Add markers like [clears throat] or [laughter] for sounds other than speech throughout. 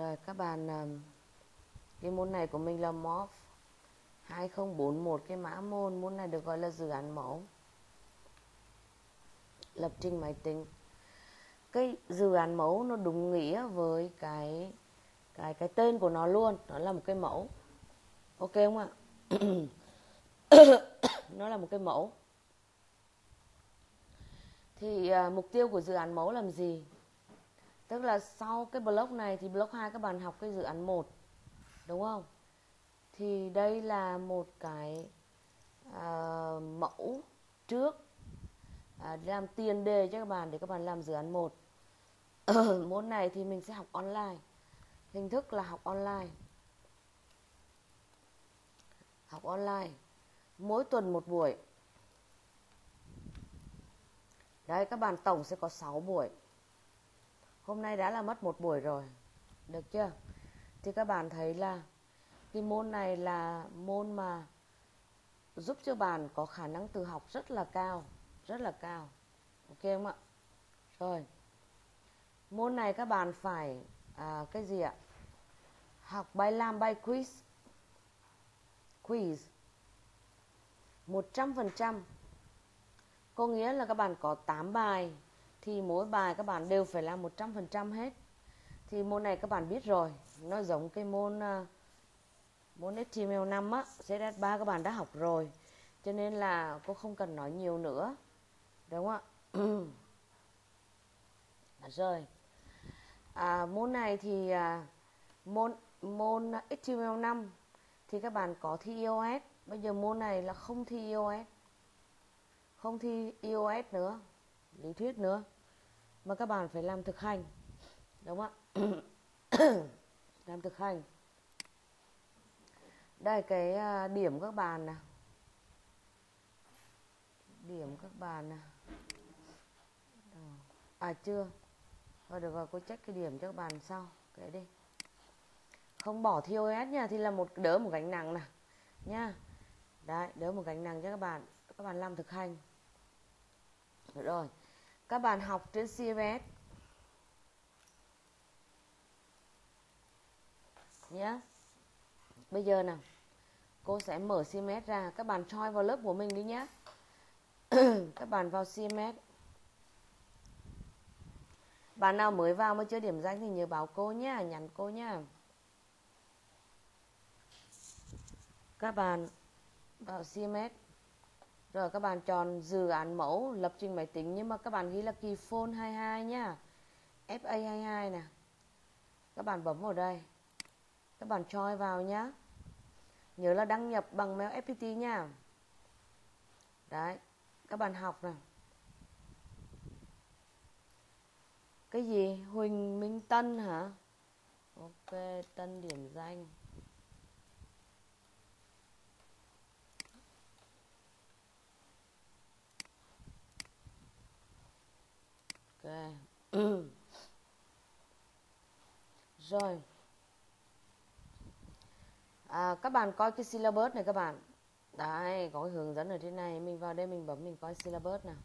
rồi các bạn à, cái môn này của mình là MOF 2041 cái mã môn. Môn này được gọi là dự án mẫu lập trình máy tính. Cái dự án mẫu nó đúng nghĩa với cái cái cái tên của nó luôn nó là một cái mẫu. Ok không ạ? [coughs] Nó là một cái mẫu. Thì à, mục tiêu của dự án mẫu làm gì? Tức là sau cái block này thì block 2 các bạn học cái dự án 1 đúng không? Thì đây là một cái uh, mẫu trước uh, làm tiền đề cho các bạn để các bạn làm dự án 1 [coughs] môn này thì mình sẽ học online. Hình thức là học online. Học online. Mỗi tuần một buổi. Đấy các bạn tổng sẽ có 6 buổi hôm nay đã là mất một buổi rồi. Được chưa? Thì các bạn thấy là cái môn này là môn mà giúp cho bạn có khả năng tự học rất là cao rất là cao. Ok không ạ? Rồi. Môn này các bạn phải à, cái gì ạ? Học bài làm bài quiz. Quiz. 100% có nghĩa là các bạn có 8 bài thì mỗi bài các bạn đều phải làm 100% hết. Thì môn này các bạn biết rồi nó giống cái môn à, môn HTML5 á CSS3 các bạn đã học rồi. Cho nên là cô không cần nói nhiều nữa. Đúng không ạ? [clears throat] À, rồi. À, môn này thì à, môn môn HTML5 thì các bạn có thi iOS bây giờ môn này là không thi iOS không thi iOS nữa lý thuyết nữa. Mà các bạn phải làm thực hành, đúng không ạ? [coughs] Làm thực hành. Đây, cái à, điểm các bạn nè. Điểm các bạn nè. À chưa? Rồi được rồi, cô check cái điểm cho các bạn sau. Cái đi. Không bỏ thi OS nha, thì là một, đỡ một gánh nặng nè. Nha. Đấy, đỡ một gánh nặng cho các bạn. Các bạn làm thực hành. Được rồi các bạn học trên CMS nhé bây giờ nào, cô sẽ mở CMS ra. Các bạn choi vào lớp của mình đi nhé [clears throat] các bạn vào CMS bạn nào mới vào mà chưa điểm danh thì nhớ báo cô nhé nhắn cô nhé các bạn vào CMS rồi các bạn chọn dự án mẫu, lập trình máy tính. Nhưng mà các bạn ghi là kỳ phone 22 nhá FA22 nè. Các bạn bấm vào đây. Các bạn choi vào nhá. Nhớ là đăng nhập bằng mail FPT nha. Đấy, các bạn học nè. Cái gì? Huỳnh Minh Tân hả? Ok, Tân điểm danh. Ok. Rồi. À, các bạn coi cái syllabus này các bạn. Đấy có cái hướng dẫn ở trên này. Mình vào đây mình bấm mình coi syllabus nào.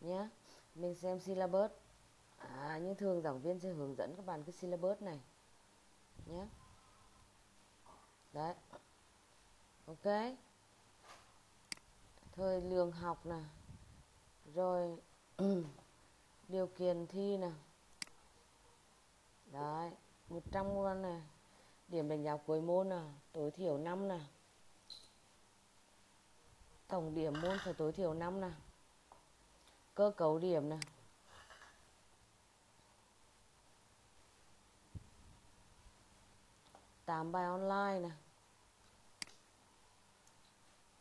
Nhé mình xem syllabus. À, nhưng thường giảng viên sẽ hướng dẫn các bạn cái syllabus này. Nhé đấy. Ok. Thời lượng học nè. Rồi điều kiện thi nè. Đấy 100 môn này điểm đánh giá cuối môn nè, tối thiểu 5 nè. Tổng điểm môn phải tối thiểu 5 nè. Cơ cấu điểm nè. Tám bài online nè.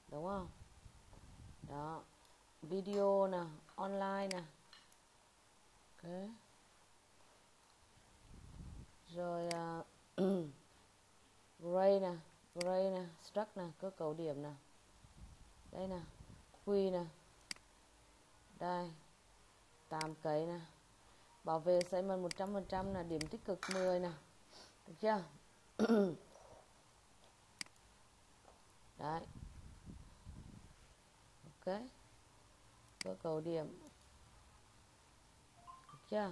Đúng không? Đó. Video nè, online nè ok. Rồi à, [clears throat] uh, gray nè gray nè struct nè cơ cấu điểm nè. Đây nè quy nè. Đây tám cấy nè. Bảo vệ xây mần 100% là điểm tích cực 10 nè. Được chưa? [clears throat] Đấy. Ok. Cơ cầu điểm chưa?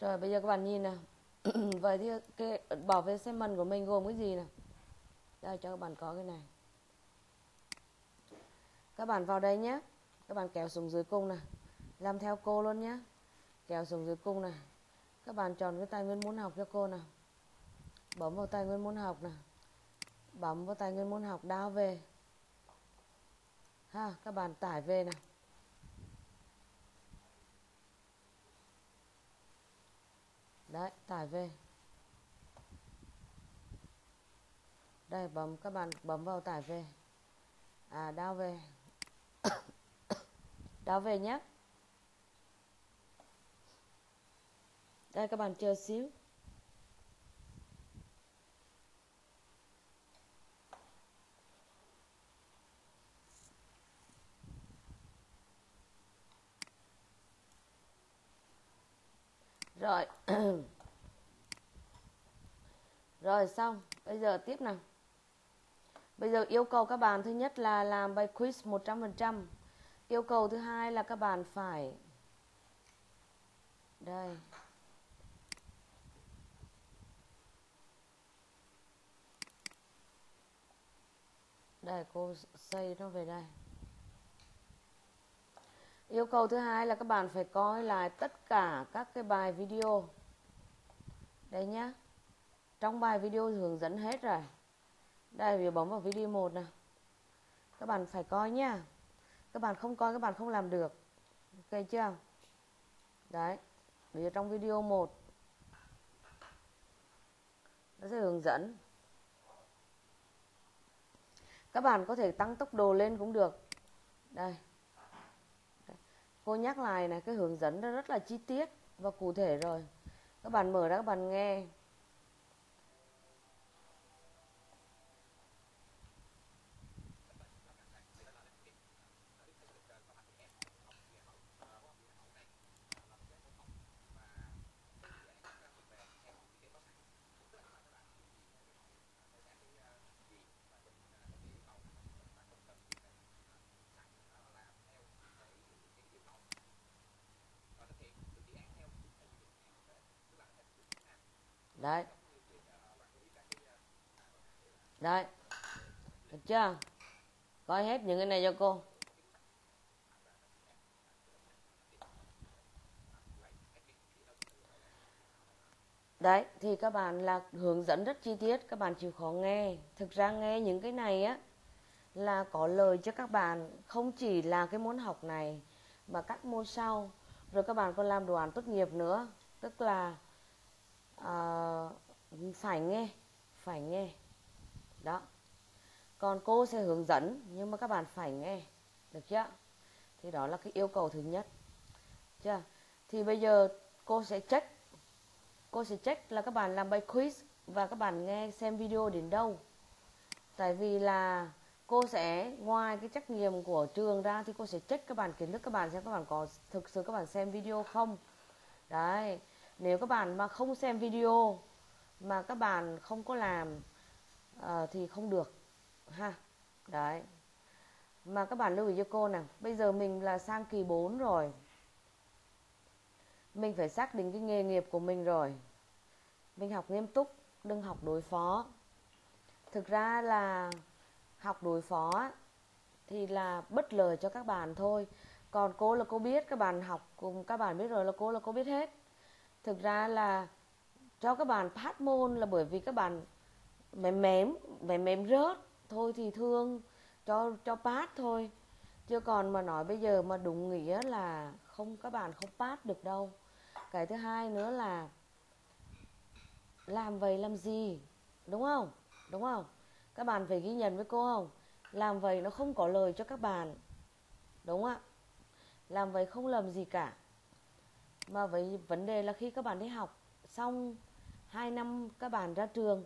Rồi, bây giờ các bạn nhìn nào. [clears throat] Vậy thì cái bảo vệ segment của mình gồm cái gì nào? Đây, cho các bạn có cái này. Các bạn vào đây nhé. Các bạn kéo xuống dưới cung này. Làm theo cô luôn nhé. Kéo xuống dưới cung này. Các bạn chọn cái tài nguyên muốn học cho cô nào. Bấm vào tài nguyên muốn học nào. Bấm vào tài nguyên muốn học đao về ha, các bạn tải về nào. Đấy, tải về. Đây, bấm, các bạn bấm vào tải về. À đao về. [coughs] Đao về nhé đây, các bạn chờ xíu. Rồi. [clears throat] Rồi, xong. Bây giờ tiếp nào. Bây giờ yêu cầu các bạn thứ nhất là làm bài quiz 100% yêu cầu thứ hai là các bạn phải đây. Đây, cô xây nó về đây yêu cầu thứ hai là các bạn phải coi lại tất cả các cái bài video. Đây nhá. Trong bài video hướng dẫn hết rồi. Đây bây bấm vào video 1 nè các bạn phải coi nhá. Các bạn không coi, các bạn không làm được. Ok chưa? Đấy. Bây giờ trong video 1 nó sẽ hướng dẫn. Các bạn có thể tăng tốc độ lên cũng được. Đây cô nhắc lại này cái hướng dẫn nó rất là chi tiết và cụ thể rồi. Các bạn mở ra, các bạn nghe. Đấy. Đấy. Được chưa? Coi hết những cái này cho cô. Đấy, thì các bạn là hướng dẫn rất chi tiết, các bạn chịu khó nghe. Thực ra nghe những cái này á, là có lời cho các bạn. Không chỉ là cái môn học này, mà các môn sau. Rồi các bạn còn làm đồ án tốt nghiệp nữa. Tức là à, phải nghe phải nghe. Đó. Còn cô sẽ hướng dẫn nhưng mà các bạn phải nghe. Được chưa? Thì đó là cái yêu cầu thứ nhất. Chưa? Thì bây giờ cô sẽ check cô sẽ check là các bạn làm bài quiz và các bạn nghe xem video đến đâu. Tại vì là cô sẽ ngoài cái trách nhiệm của trường ra thì cô sẽ check các bạn kiến thức các bạn xem các bạn có thực sự các bạn xem video không. Đấy nếu các bạn mà không xem video mà các bạn không có làm uh, thì không được ha. Đấy. Mà các bạn lưu ý cho cô nè bây giờ mình là sang kỳ 4 rồi. Mình phải xác định cái nghề nghiệp của mình rồi. Mình học nghiêm túc đừng học đối phó. Thực ra là học đối phó thì là bất lợi cho các bạn thôi. Còn cô là cô biết các bạn học cùng các bạn biết rồi là cô là cô biết hết thực ra là cho các bạn phát môn là bởi vì các bạn mềm mềm mềm mềm rớt. Thôi thì thương, cho cho phát thôi. Chứ còn mà nói bây giờ mà đúng nghĩa là không, các bạn không phát được đâu. Cái thứ hai nữa là làm vậy làm gì? Đúng không? Đúng không? Các bạn phải ghi nhận với cô không? Làm vậy nó không có lời cho các bạn. Đúng không ạ? Làm vậy không làm gì cả mà với vấn đề là khi các bạn đi học xong 2 năm các bạn ra trường,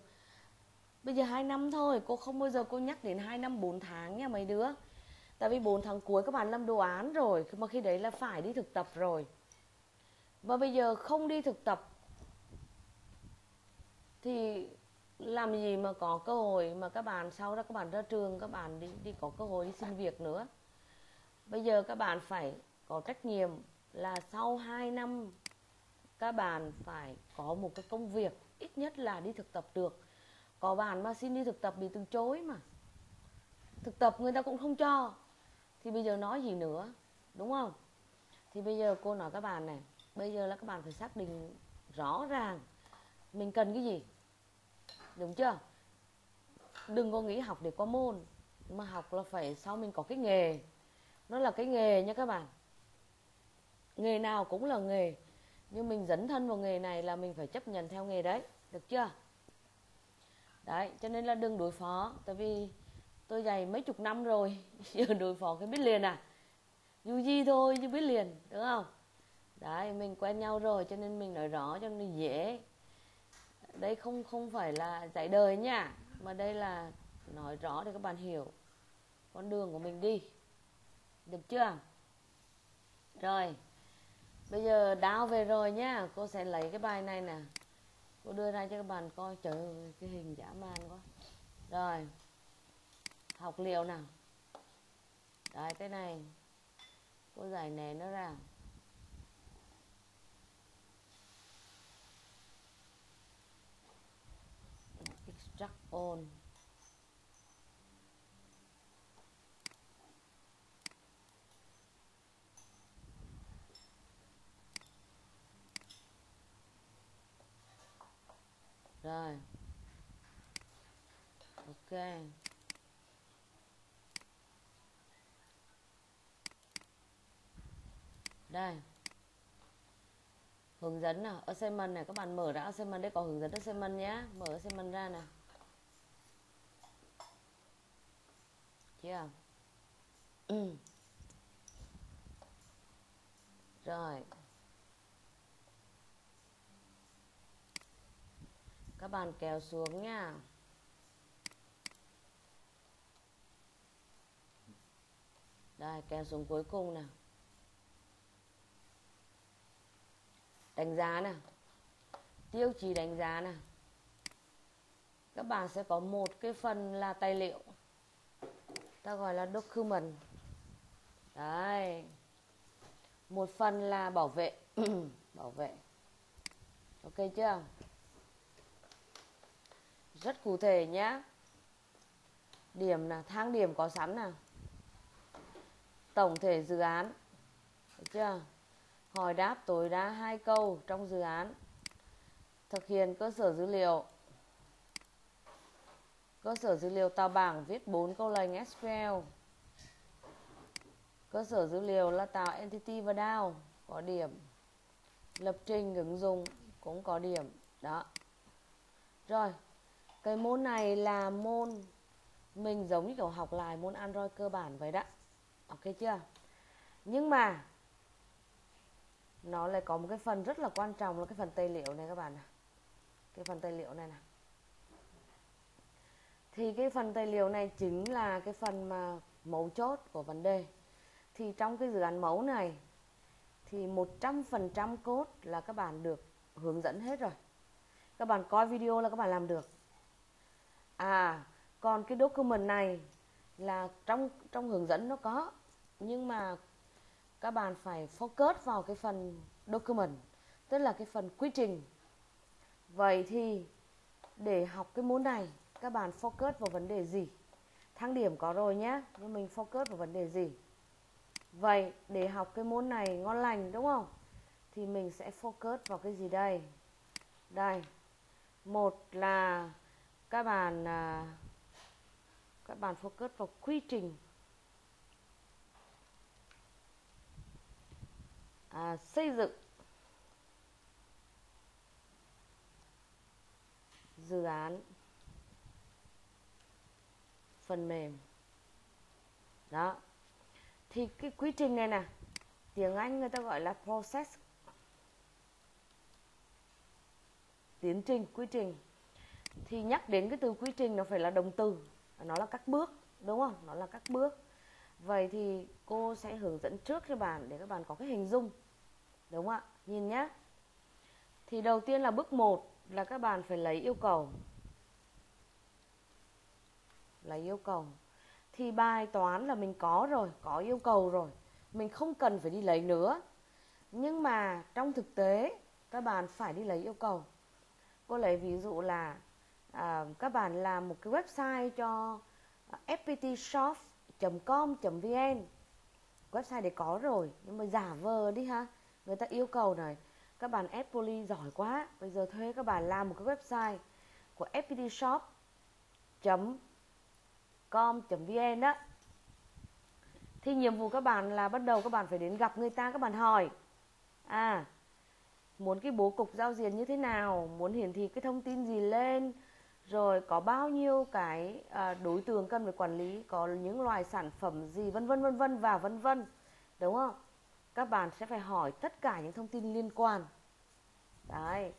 bây giờ 2 năm thôi, cô không bao giờ cô nhắc đến 2 năm 4 tháng nha mấy đứa. Tại vì 4 tháng cuối các bạn làm đồ án rồi, mà khi đấy là phải đi thực tập rồi. Và bây giờ không đi thực tập thì làm gì mà có cơ hội mà các bạn, sau đó các bạn ra trường, các bạn đi đi có cơ hội đi xin việc nữa. Bây giờ các bạn phải có trách nhiệm là sau 2 năm, các bạn phải có một cái công việc ít nhất là đi thực tập được. Có bạn mà xin đi thực tập bị từ chối mà. Thực tập người ta cũng không cho. Thì bây giờ nói gì nữa, đúng không? Thì bây giờ cô nói các bạn này, bây giờ là các bạn phải xác định rõ ràng mình cần cái gì, đúng chưa? Đừng có nghĩ học để có môn, mà học là phải sau mình có cái nghề. Nó là cái nghề nha các bạn nghề nào cũng là nghề, nhưng mình dấn thân vào nghề này là mình phải chấp nhận theo nghề đấy, được chưa? Đấy, cho nên là đừng đối phó, tại vì tôi dạy mấy chục năm rồi, [laughs] giờ đối phó cái biết liền à. Dù gì thôi chứ biết liền đúng không? Đấy, mình quen nhau rồi, cho nên mình nói rõ cho nên dễ. Đây không không phải là dạy đời nha, mà đây là nói rõ để các bạn hiểu con đường của mình đi, được chưa? Rồi bây giờ đáo về rồi nhá. Cô sẽ lấy cái bài này nè. Cô đưa ra cho các bạn coi trời ơi, cái hình dã man quá. Rồi. Học liệu nào? Đấy cái này. Cô giải nè nó ra. Extract all. Rồi. Ok. Đây. Hướng dẫn nào? Assignment này các bạn mở ra assignment đây có hướng dẫn assignment nhé mở assignment ra nè, chưa? Ừ. rồi. Các bạn kéo xuống nha. Đây, kéo xuống cuối cùng nào. Đánh giá nè tiêu chí đánh giá nè các bạn sẽ có một cái phần là tài liệu. Ta gọi là document. Đấy một phần là bảo vệ. [coughs] Bảo vệ. Ok chưa? Rất cụ thể nhé điểm là thang điểm có sẵn nào? Tổng thể dự án. Được chưa? Hỏi đáp tối đa hai câu trong dự án. Thực hiện cơ sở dữ liệu. Cơ sở dữ liệu tạo bảng viết 4 câu lệnh SQL cơ sở dữ liệu là tạo entity và DAO có điểm. Lập trình, ứng dụng cũng có điểm. Đó. Rồi cái môn này là môn mình giống như kiểu học lại môn Android cơ bản vậy đó. Ok chưa? Nhưng mà nó lại có một cái phần rất là quan trọng là cái phần tài liệu này các bạn này cái phần tài liệu này nè. Thì cái phần tài liệu này chính là cái phần mà mấu chốt của vấn đề. Thì trong cái dự án mẫu này thì 100% code là các bạn được hướng dẫn hết rồi. Các bạn coi video là các bạn làm được à còn cái document này là trong trong hướng dẫn nó có, nhưng mà các bạn phải focus vào cái phần document, tức là cái phần quy trình. Vậy thì để học cái môn này, các bạn focus vào vấn đề gì? Thang điểm có rồi nhé nhưng mình focus vào vấn đề gì? Vậy để học cái môn này ngon lành, đúng không? Thì mình sẽ focus vào cái gì đây? Đây, một là các bạn à, các bạn focus vào quy trình. À, xây dựng dự án phần mềm. Đó. Thì cái quy trình này nè tiếng anh người ta gọi là process. Tiến trình quy trình thì nhắc đến cái từ quy trình nó phải là động từ, nó là các bước, đúng không? Nó là các bước. Vậy thì cô sẽ hướng dẫn trước cho bạn để các bạn có cái hình dung, đúng không ạ? Nhìn nhé thì đầu tiên là bước 1 là các bạn phải lấy yêu cầu. Lấy yêu cầu. Thì bài toán là mình có rồi, có yêu cầu rồi. Mình không cần phải đi lấy nữa. Nhưng mà trong thực tế, các bạn phải đi lấy yêu cầu. Cô lấy ví dụ là à, các bạn làm một cái website cho à, fptshop.com.vn website để có rồi nhưng mà giả vờ đi ha. Người ta yêu cầu này các bạn Apple giỏi quá. Bây giờ thuê các bạn làm một cái website của fptshop.com.vn đó. Thì nhiệm vụ các bạn là bắt đầu các bạn phải đến gặp người ta các bạn hỏi à muốn cái bố cục giao diện như thế nào? Muốn hiển thị cái thông tin gì lên? Rồi có bao nhiêu cái à, đối tượng cần phải quản lý? Có những loài sản phẩm gì? Vân vân vân vân và vân vân. Đúng không? Các bạn sẽ phải hỏi tất cả những thông tin liên quan. Đấy.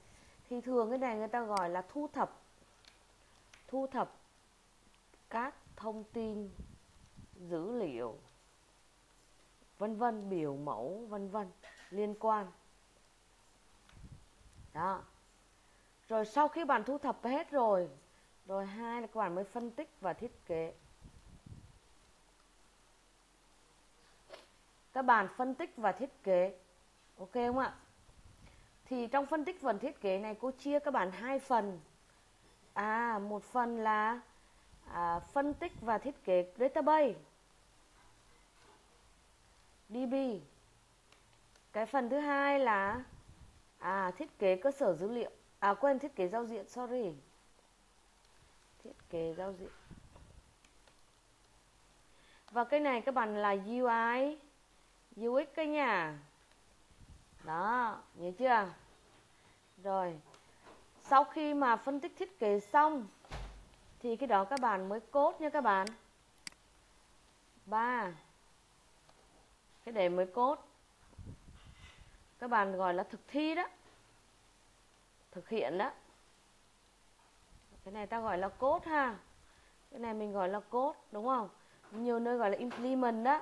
Thì thường cái này người ta gọi là thu thập. Thu thập các thông tin dữ liệu vân vân biểu mẫu vân vân liên quan. Đó rồi sau khi bạn thu thập hết rồi rồi hai là các bạn mới phân tích và thiết kế. Các bạn phân tích và thiết kế. Ok không ạ? Thì trong phân tích và thiết kế này cô chia các bạn hai phần. À một phần là à, phân tích và thiết kế database. DB cái phần thứ hai là à thiết kế cơ sở dữ liệu à quên, thiết kế giao diện, sorry. Thiết kế giao diện. Và cái này các bạn là UI UX cái nhà đó, nhớ chưa? Rồi, sau khi mà phân tích thiết kế xong, thì cái đó các bạn mới cốt nha các bạn. Ba. Cái để mới cốt các bạn gọi là thực thi đó thực hiện đó. Cái này ta gọi là cốt ha. Cái này mình gọi là cốt, đúng không? Nhiều nơi gọi là implement đó.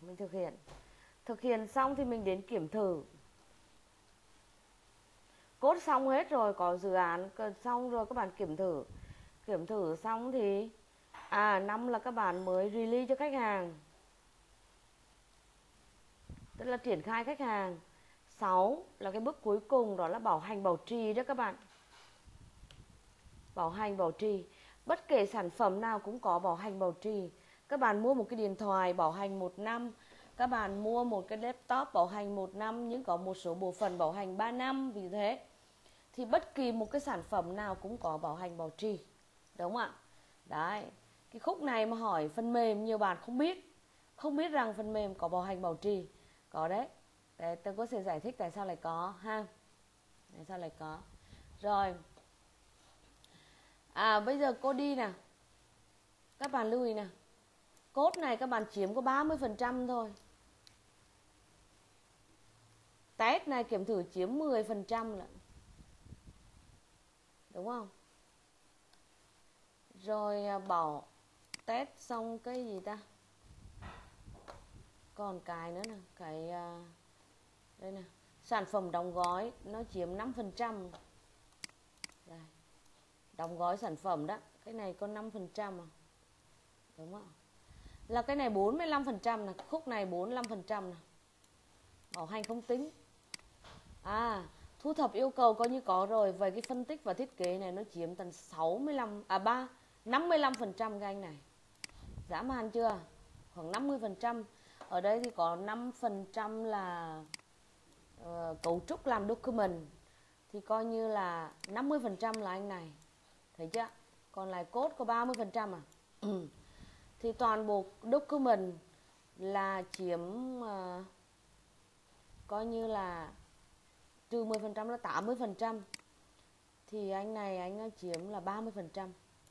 Mình thực hiện. Thực hiện xong thì mình đến kiểm thử. Cốt xong hết rồi, có dự án xong rồi các bạn kiểm thử. Kiểm thử xong thì à năm là các bạn mới release cho khách hàng. Tức là triển khai khách hàng. 6 là cái bước cuối cùng, đó là bảo hành, bảo trì đó các bạn. Bảo hành, bảo trì. Bất kể sản phẩm nào cũng có bảo hành, bảo trì. Các bạn mua một cái điện thoại, bảo hành một năm. Các bạn mua một cái laptop, bảo hành một năm. Nhưng có một số bộ phận bảo hành 3 năm, vì thế. Thì bất kỳ một cái sản phẩm nào cũng có bảo hành, bảo trì. Đúng không ạ? Đấy. Cái khúc này mà hỏi phần mềm, nhiều bạn không biết. Không biết rằng phần mềm có bảo hành, bảo trì. Có đấy để tôi có thể giải thích tại sao lại có ha? Tại sao lại có? Rồi. À bây giờ cô đi nè các bạn lưu ý nè cốt này các bạn chiếm có 30% thôi. Test này kiểm thử chiếm 10% lận. Đúng không? Rồi à, bỏ test xong cái gì ta? Còn cái nữa nè cái uh, đây nè, sản phẩm đóng gói nó chiếm 5 phần trăm. Đóng gói sản phẩm đó, cái này có 5 phần trăm à đúng không là cái này 45% nè, khúc này 45% nè. Bảo hành không tính. À thu thập yêu cầu coi như có rồi, về cái phân tích và thiết kế này nó chiếm tầm 65 à 3 55% cái anh này. Dã man chưa? Khoảng 50 phần trăm. Ở đây thì có 5 phần trăm là uh, cấu trúc làm document thì coi như là 50% là anh này. Thấy chưa? Còn lại code có 30% à? [clears throat] Thì toàn bộ document là chiếm uh, coi như là trừ 10% là 80% thì anh này anh ờ, chiếm là 30%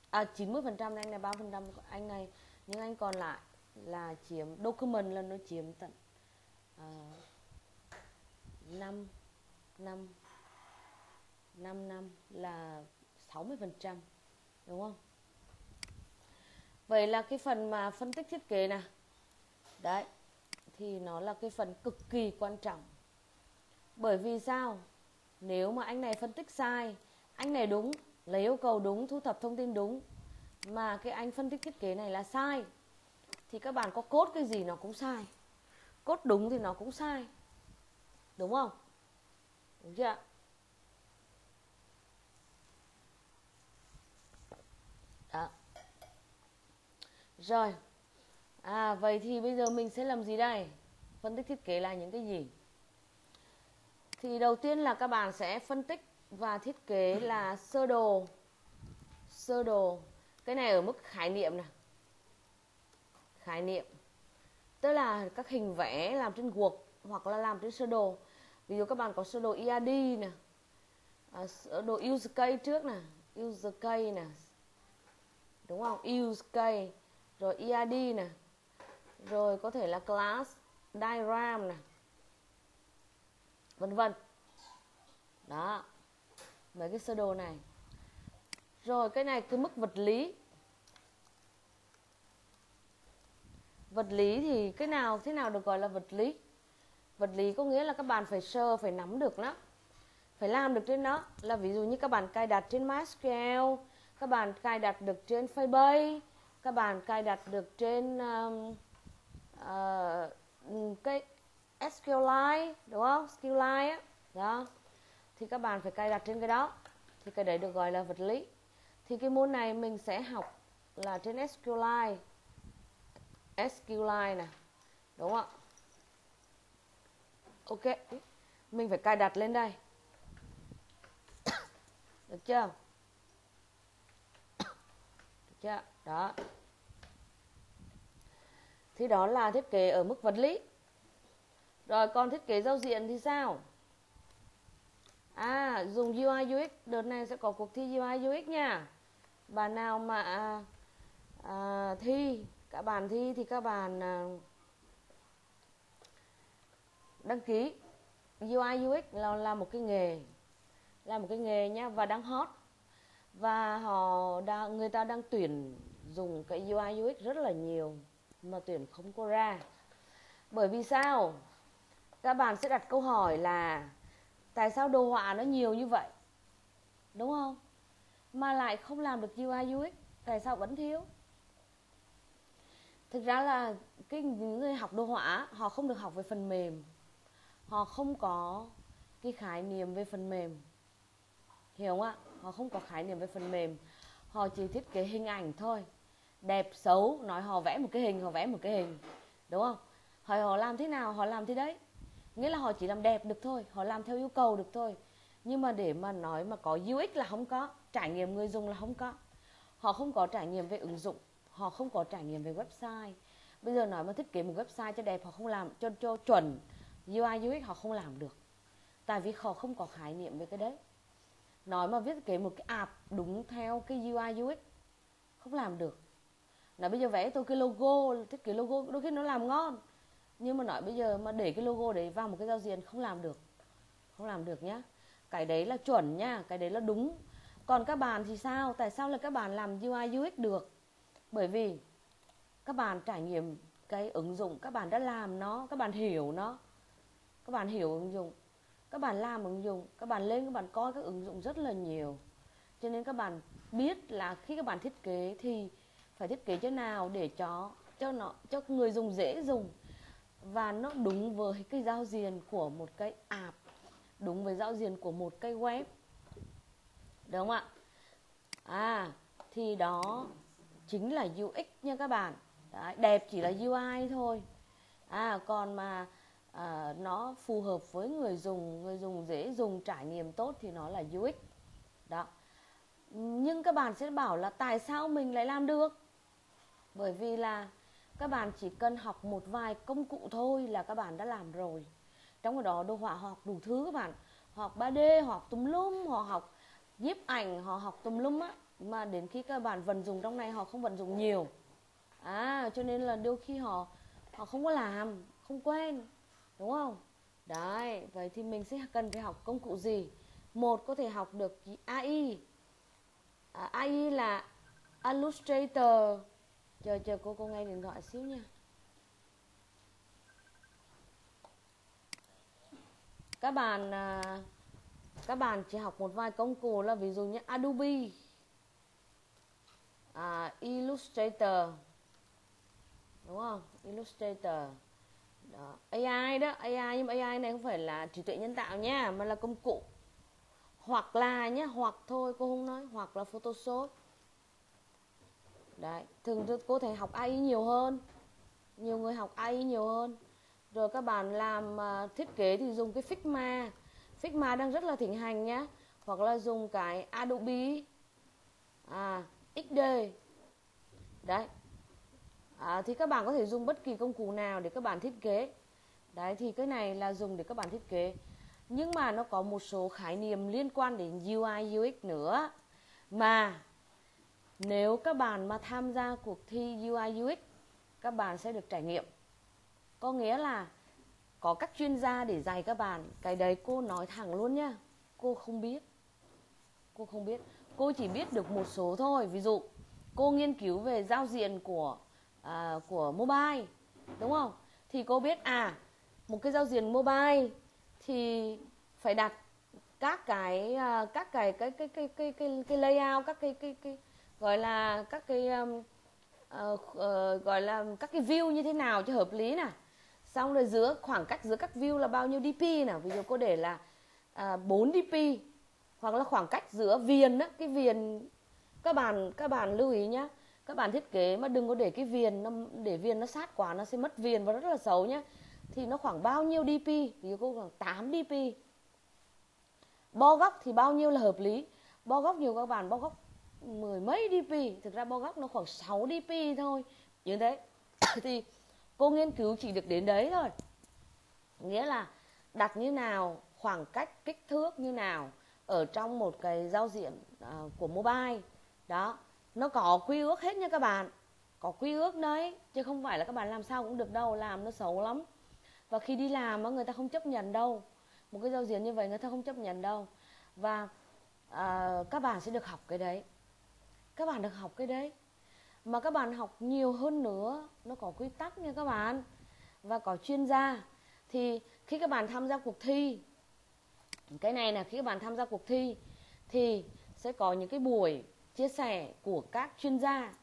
à 90% anh này 3% anh này nhưng anh còn lại là chiếm document là nó chiếm tận uh, 5 năm 5 năm là 60% đúng không? Vậy là cái phần mà phân tích thiết kế nè đấy, thì nó là cái phần cực kỳ quan trọng. Bởi vì sao? Nếu mà anh này phân tích sai, anh này đúng, lấy yêu cầu đúng, thu thập thông tin đúng, mà cái anh phân tích thiết kế này là sai, thì các bạn có cốt cái gì nó cũng sai. Cốt đúng thì nó cũng sai đúng không? Đúng chưa đó. Rồi. À vậy thì bây giờ mình sẽ làm gì đây? Phân tích thiết kế là những cái gì? Thì đầu tiên là các bạn sẽ phân tích và thiết kế là sơ đồ. Sơ đồ. Cái này ở mức khái niệm này khái niệm. Tức là các hình vẽ làm trên guộc hoặc là làm trên sơ đồ. Ví dụ các bạn có sơ đồ EAD nè à, sơ đồ use case trước nè use case nè đúng không? Use case rồi EAD nè rồi có thể là class diagram nè vân vân. Đó mấy cái sơ đồ này. Rồi cái này cái mức vật lý. Vật lý thì cái nào thế nào được gọi là vật lý? Vật lý có nghĩa là các bạn phải sơ phải nắm được nó phải làm được trên nó. Là ví dụ như các bạn cài đặt trên MySQL các bạn cài đặt được trên facebook, các bạn cài đặt được trên um, uh, cái SQLite đúng không? SQLite á đó. Thì các bạn phải cài đặt trên cái đó. Thì cái đấy được gọi là vật lý. Thì cái môn này mình sẽ học là trên SQLite. SQLite này đúng không ạ? Ok. Mình phải cài đặt lên đây. Được chưa? Được chưa? Đó. Thì đó là thiết kế ở mức vật lý. Rồi còn thiết kế giao diện thì sao? À dùng UI UX đợt này sẽ có cuộc thi UI UX nha. Bạn nào mà à, à, thi các bạn thi thì các bạn à, đăng ký. UI UX là, là một cái nghề là một cái nghề nhá và đang hot. Và họ đã, người ta đang tuyển dùng cái UI UX rất là nhiều mà tuyển không có ra. Bởi vì sao? Các bạn sẽ đặt câu hỏi là tại sao đồ họa nó nhiều như vậy? Đúng không? Mà lại không làm được UI UX tại sao vẫn thiếu? Thực ra là cái những người học đồ họa họ không được học về phần mềm họ không có cái khái niệm về phần mềm. Hiểu không ạ? Họ không có khái niệm về phần mềm. Họ chỉ thiết kế hình ảnh thôi. Đẹp, xấu, nói họ vẽ một cái hình, họ vẽ một cái hình. Đúng không? Hỏi họ làm thế nào, họ làm thế đấy. Nghĩa là họ chỉ làm đẹp được thôi, họ làm theo yêu cầu được thôi. Nhưng mà để mà nói mà có UX là không có, trải nghiệm người dùng là không có. Họ không có trải nghiệm về ứng dụng, họ không có trải nghiệm về website. Bây giờ nói mà thiết kế một website cho đẹp, họ không làm cho cho chuẩn. UI UX họ không làm được. Tại vì họ không có khái niệm về cái đấy. Nói mà viết kế một cái app đúng theo cái UI UX không làm được. Nói bây giờ vẽ tôi cái logo thiết kế logo, đôi khi nó làm ngon. Nhưng mà nói bây giờ mà để cái logo đấy vào một cái giao diện không làm được. Không làm được nhá. Cái đấy là chuẩn nhá cái đấy là đúng. Còn các bạn thì sao? Tại sao là các bạn làm UI UX được? Bởi vì các bạn trải nghiệm cái ứng dụng, các bạn đã làm nó, các bạn hiểu nó các bạn hiểu ứng dụng. Các bạn làm ứng dụng các bạn lên các bạn coi các ứng dụng rất là nhiều. Cho nên các bạn biết là khi các bạn thiết kế thì phải thiết kế thế nào để cho cho nó cho người dùng dễ dùng. Và nó đúng với cái giao diện của một cái app đúng với giao diện của một cái web. Đúng không ạ? À thì đó chính là UX nha các bạn. Đấy, đẹp chỉ là UI thôi. À còn mà à, nó phù hợp với người dùng người dùng dễ dùng trải nghiệm tốt thì nó là UX đó. Nhưng các bạn sẽ bảo là tại sao mình lại làm được? Bởi vì là các bạn chỉ cần học một vài công cụ thôi là các bạn đã làm rồi. Trong đó đồ họa học đủ thứ các bạn. Học 3D học tùm lum họ học nhiếp ảnh họ học tùm lum á. Mà đến khi các bạn vận dụng trong này họ không vận dụng nhiều. À cho nên là đôi khi họ họ không có làm không quen đúng không? Đấy vậy thì mình sẽ cần phải học công cụ gì? Một có thể học được AI à, AI là Illustrator. Chờ chờ cô cô nghe điện thoại xíu nha. Các bạn à, các bạn chỉ học một vài công cụ là ví dụ như Adobe. À, Illustrator. Đúng không? Illustrator đó. AI đó AI nhưng mà AI này không phải là trí tuệ nhân tạo nha mà là công cụ. Hoặc là nhé hoặc thôi cô không nói hoặc là Photoshop. Đấy thường cô thể học AI nhiều hơn. Nhiều người học AI nhiều hơn. Rồi các bạn làm à, thiết kế thì dùng cái Figma. Figma đang rất là thịnh hành nhá. Hoặc là dùng cái Adobe. À, XD đấy à, thì các bạn có thể dùng bất kỳ công cụ nào để các bạn thiết kế. Đấy thì cái này là dùng để các bạn thiết kế. Nhưng mà nó có một số khái niệm liên quan đến UI UX nữa. Mà nếu các bạn mà tham gia cuộc thi UI UX các bạn sẽ được trải nghiệm. Có nghĩa là có các chuyên gia để dạy các bạn. Cái đấy cô nói thẳng luôn nhá cô không biết. Cô không biết. Cô chỉ biết được một số thôi. Ví dụ cô nghiên cứu về giao diện của à, của mobile đúng không? Thì cô biết à một cái giao diện mobile thì phải đặt các cái à, các cái cái cái cái cái cái, cái layout các cái cái cái gọi là các cái um, uh, uh, gọi là các cái view như thế nào cho hợp lý nè. Xong rồi giữa khoảng cách giữa các view là bao nhiêu dp nè. ví dụ cô để là uh, 4 dp hoặc là khoảng cách giữa viền đó cái viền các bạn các bạn lưu ý nhá các bạn thiết kế mà đừng có để cái viền nó để viền nó sát quá nó sẽ mất viền và rất là xấu nhé, thì nó khoảng bao nhiêu dp ví dụ cô khoảng 8 dp bo góc thì bao nhiêu là hợp lý? Bo góc nhiều các bạn bo góc mười mấy dp thực ra bo góc nó khoảng 6 dp thôi. Như thế. [coughs] Thì cô nghiên cứu chỉ được đến đấy thôi. Nghĩa là đặt như nào khoảng cách kích thước như nào ở trong một cái giao diện uh, của mobile. Đó nó có quy ước hết nha các bạn. Có quy ước đấy chứ không phải là các bạn làm sao cũng được đâu làm nó xấu lắm. Và khi đi làm người ta không chấp nhận đâu. Một cái giao diện như vậy người ta không chấp nhận đâu. Và uh, các bạn sẽ được học cái đấy. Các bạn được học cái đấy. Mà các bạn học nhiều hơn nữa nó có quy tắc nha các bạn. Và có chuyên gia. Thì khi các bạn tham gia cuộc thi cái này là khi các bạn tham gia cuộc thi thì sẽ có những cái buổi chia sẻ của các chuyên gia.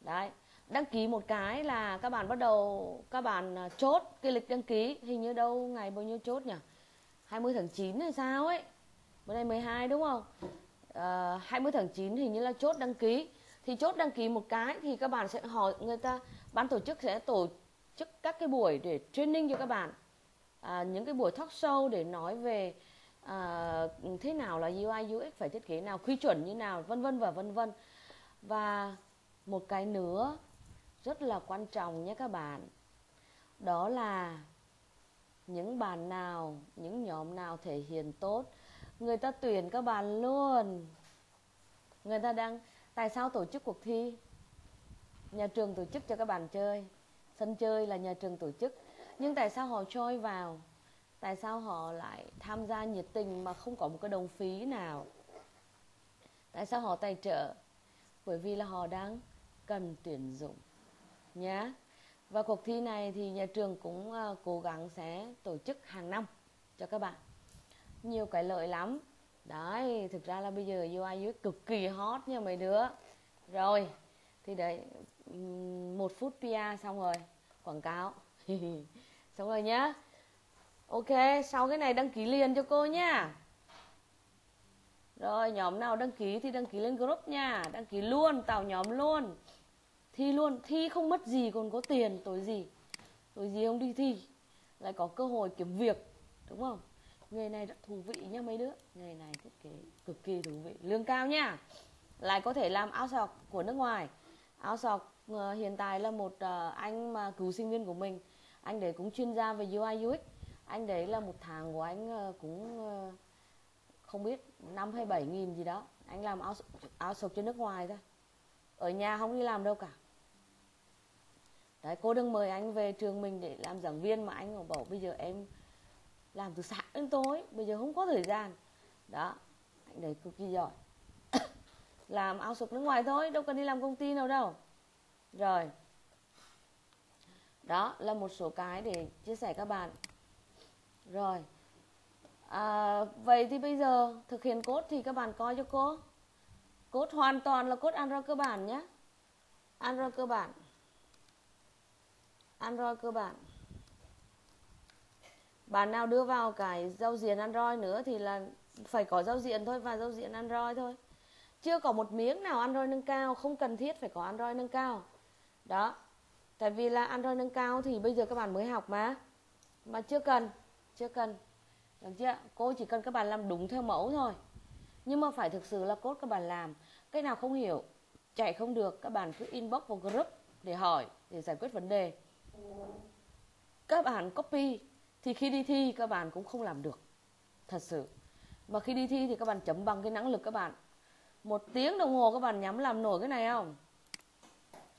Đấy đăng ký một cái là các bạn bắt đầu các bạn à, chốt cái lịch đăng ký. Hình như đâu ngày bao nhiêu chốt nhỉ? 20 tháng 9 hay sao ấy? Bữa nay 12 đúng không? Ờ, à, 20 tháng 9 hình như là chốt đăng ký. Thì chốt đăng ký một cái thì các bạn sẽ hỏi người ta ban tổ chức sẽ tổ chức các cái buổi để training cho các bạn. À, những cái buổi talk show để nói về à, thế nào là UI UX phải thiết kế nào quy chuẩn như nào vân vân và vân vân. Và một cái nữa rất là quan trọng nhé các bạn. Đó là những bạn nào những nhóm nào thể hiện tốt người ta tuyển các bạn luôn. Người ta đang tại sao tổ chức cuộc thi? Nhà trường tổ chức cho các bạn chơi. Sân chơi là nhà trường tổ chức. Nhưng tại sao họ trôi vào? Tại sao họ lại tham gia nhiệt tình mà không có một cái đồng phí nào? Tại sao họ tài trợ? Bởi vì là họ đang cần tuyển dụng nhé và cuộc thi này thì nhà trường cũng uh, cố gắng sẽ tổ chức hàng năm cho các bạn. Nhiều cái lợi lắm. Đấy thực ra là bây giờ UI UX cực kỳ hot nha mấy đứa. Rồi thì đấy một phút PR xong rồi quảng cáo. [laughs] Xong rồi nhá ok sau cái này đăng ký liền cho cô nhá. Rồi nhóm nào đăng ký thì đăng ký lên group nha. Đăng ký luôn tạo nhóm luôn. Thi luôn. Thi không mất gì còn có tiền. Tối gì? Tối gì không đi thi? Lại có cơ hội kiếm việc đúng không? Nghề này rất thú vị nha mấy đứa. Nghề này thiết kế cực kỳ thú vị. Lương cao nha lại có thể làm áo sọc của nước ngoài. Áo sọc uh, hiện tại là một uh, anh mà cứu sinh viên của mình. Anh đấy cũng chuyên gia về UI UX anh đấy là một tháng của anh ờ, cũng ờ, không biết, năm hay bảy nghìn gì đó. Anh làm áo áo sộc cho nước ngoài thôi. Ở nhà không đi làm đâu cả. Đấy, cô đừng mời anh về trường mình để làm giảng viên mà anh bảo, bây giờ em làm từ sáng đến tối, bây giờ không có thời gian. Đó, anh đấy cực kỳ giỏi. [coughs] Làm áo sục nước ngoài thôi, đâu cần đi làm công ty nào đâu. Rồi. Đó, là một số cái để chia sẻ các bạn rồi. À, vậy thì bây giờ thực hiện cốt thì các bạn coi cho cô. Cốt hoàn toàn là cốt android cơ bản nhé. Android cơ bản. Android cơ bản. Bạn nào đưa vào cái giao diện android nữa thì là phải có giao diện thôi và giao diện android thôi. Chưa có một miếng nào Android nâng cao không cần thiết phải có Android nâng cao. Đó. Tại vì là Android nâng cao thì bây giờ các bạn mới học mà. Mà chưa cần chưa cần. Được chưa? Cô chỉ cần các bạn làm đúng theo mẫu thôi. Nhưng mà phải thực sự là cốt các bạn làm. Cái nào không hiểu, chạy không được, các bạn cứ inbox vào group để hỏi, để giải quyết vấn đề. Các bạn copy, thì khi đi thi các bạn cũng không làm được. Thật sự. Mà khi đi thi thì các bạn chấm bằng cái năng lực các bạn. Một tiếng đồng hồ các bạn nhắm làm nổi cái này không?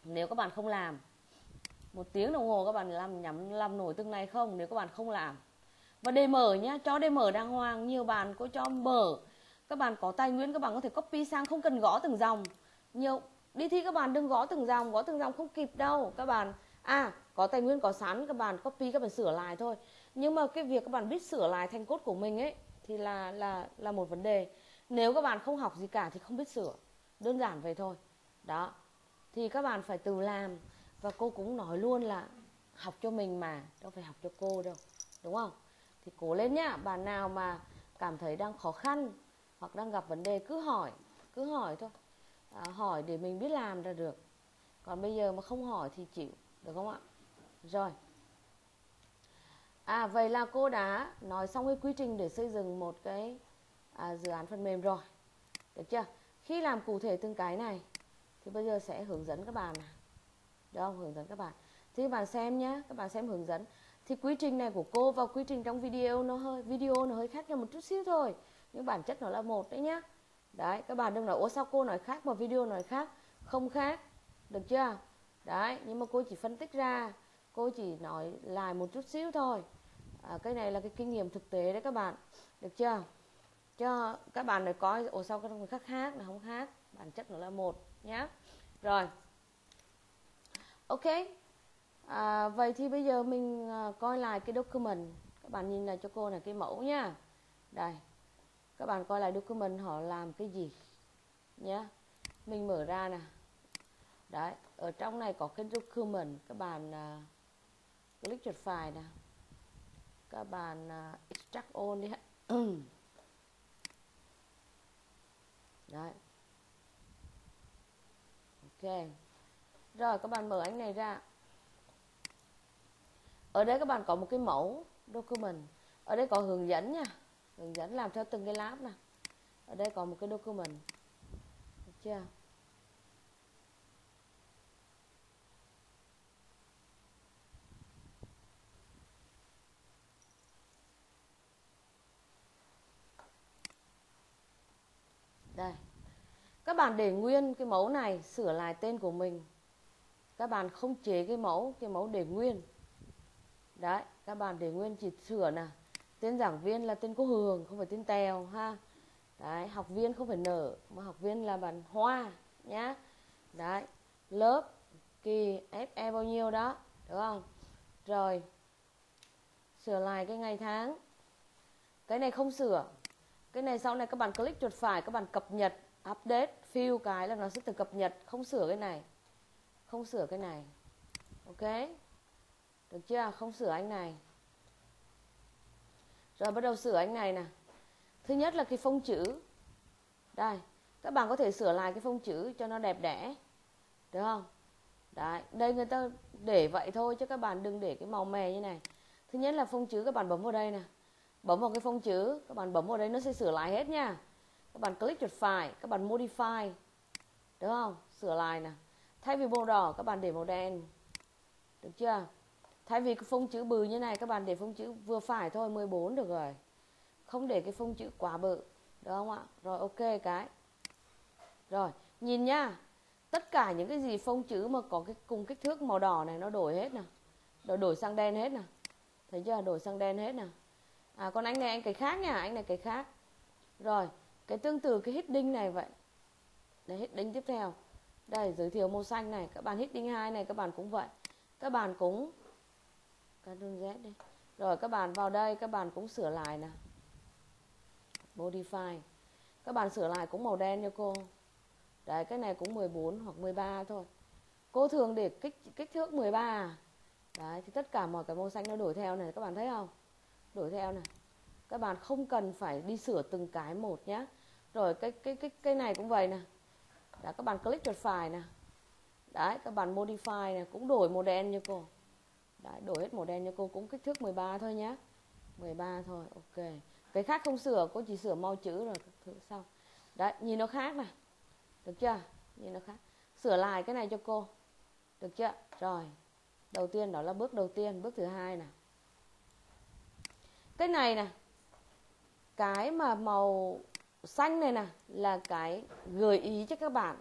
Nếu các bạn không làm, một tiếng đồng hồ các bạn làm, nhắm làm nổi từng này không? Nếu các bạn không làm và đề mở nhá, cho đề mở đàng hoàng, nhiều bạn có cho mở. Các bạn có tài nguyên, các bạn có thể copy sang, không cần gõ từng dòng. Nhiều, đi thi các bạn đừng gõ từng dòng, gõ từng dòng không kịp đâu. Các bạn à có tài nguyên, có sẵn, các bạn copy, các bạn sửa lại thôi. Nhưng mà cái việc các bạn biết sửa lại thành cốt của mình ấy, thì là là là một vấn đề. Nếu các bạn không học gì cả thì không biết sửa. Đơn giản vậy thôi. Đó. Thì các bạn phải tự làm. Và cô cũng nói luôn là học cho mình mà, đâu phải học cho cô đâu. Đúng không? Thì cố lên nhá bạn nào mà cảm thấy đang khó khăn hoặc đang gặp vấn đề cứ hỏi cứ hỏi thôi. À, hỏi để mình biết làm ra được. Còn bây giờ mà không hỏi thì chịu được không ạ? Rồi. À vậy là cô đã nói xong cái quy trình để xây dựng một cái à, dự án phần mềm rồi. Được chưa? Khi làm cụ thể từng cái này thì bây giờ sẽ hướng dẫn các bạn này được không? Hướng dẫn các bạn. Thì các bạn xem nhé các bạn xem hướng dẫn thì quy trình này của cô và quy trình trong video nó hơi video nó hơi khác nhau một chút xíu thôi. Nhưng bản chất nó là một đấy nhá. Đấy các bạn đừng nói ủa sao cô nói khác mà video nói khác? Không khác được chưa? Đấy nhưng mà cô chỉ phân tích ra cô chỉ nói lại một chút xíu thôi. À, cái này là cái kinh nghiệm thực tế đấy các bạn được chưa? Cho các bạn để coi ủa sao người khác khác là không khác? Bản chất nó là một nhá. Rồi. Ok à, vậy thì bây giờ mình à, coi lại cái document. Các bạn nhìn lại cho cô là cái mẫu nha đây. Các bạn coi lại document họ làm cái gì nhé mình mở ra nè. Đấy ở trong này có cái document. Các bạn uh, click chuột phải nè. Các bạn uh, extract all đi [coughs] đấy. Ok. Rồi các bạn mở anh này ra ở đây các bạn có một cái mẫu document. Ở đây có hướng dẫn nha. Hướng dẫn làm theo từng cái lab nè. Ở đây có một cái document. Được chưa? Đây. Các bạn để nguyên cái mẫu này, sửa lại tên của mình. Các bạn không chế cái mẫu cái mẫu để nguyên đấy, các bạn để nguyên chỉ sửa nè. Tên giảng viên là tên cô hường, không phải tên tèo, ha. Đấy, học viên không phải nở, mà học viên là bạn hoa, nhá. Đấy, lớp kỳ fe bao nhiêu đó, đúng không? Rồi, sửa lại cái ngày tháng. Cái này không sửa. Cái này sau này các bạn click chuột phải, các bạn cập nhật, update, fill cái là nó sẽ tự cập nhật. Không sửa cái này. Không sửa cái này. Ok? Được chưa? Không sửa anh này. Rồi, bắt đầu sửa anh này nè thứ nhất là cái phông chữ. Đây, các bạn có thể sửa lại cái phông chữ cho nó đẹp đẽ. Được không? Đấy, đây người ta để vậy thôi chứ các bạn đừng để cái màu mè như này. Thứ nhất là phông chữ các bạn bấm vào đây nè bấm vào cái phông chữ, các bạn bấm vào đây nó sẽ sửa lại hết nha. Các bạn click chuột phải, các bạn modify. Được không? Sửa lại nè thay vì màu đỏ, các bạn để màu đen. Được chưa? Thay vì cái phông chữ bự như này, các bạn để phông chữ vừa phải thôi 14 được rồi. Không để cái phông chữ quá bự, được không ạ? Rồi, ok cái. Rồi, nhìn nhá tất cả những cái gì phông chữ mà có cái cùng kích thước màu đỏ này, nó đổi hết nè đổi đổi sang đen hết nè thấy chưa? Đổi sang đen hết nè à còn anh này, anh cái khác nha. Anh này cái khác. Rồi, cái tương tự cái heading này vậy. Đây, heading tiếp theo. Đây, giới thiệu màu xanh này. Các bạn heading hai này, các bạn cũng vậy. Các bạn cũng Ctrl Z đi rồi, các bạn vào đây, các bạn cũng sửa lại nè. Modify. Các bạn sửa lại cũng màu đen cho cô. Đấy, cái này cũng 14 hoặc 13 thôi. Cô thường để kích kích thước 13 à? đấy, thì tất cả mọi cái màu xanh nó đổi theo này, các bạn thấy không? Đổi theo này. Các bạn không cần phải đi sửa từng cái một nhé rồi, cái cái cái cái này cũng vậy nè. Đã, các bạn click chuột phải nè. Đấy, các bạn modify nè, cũng đổi màu đen như cô đấy đổi hết màu đen cho cô cũng kích thước 13 thôi nhé 13 thôi ok. Cái khác không sửa cô chỉ sửa mau chữ rồi thử xong. Đấy nhìn nó khác này, được chưa? Nhìn nó khác. Sửa lại cái này cho cô. Được chưa? Rồi. Đầu tiên đó là bước đầu tiên bước thứ hai nè. Cái này nè cái mà màu xanh này nè là cái gợi ý cho các bạn.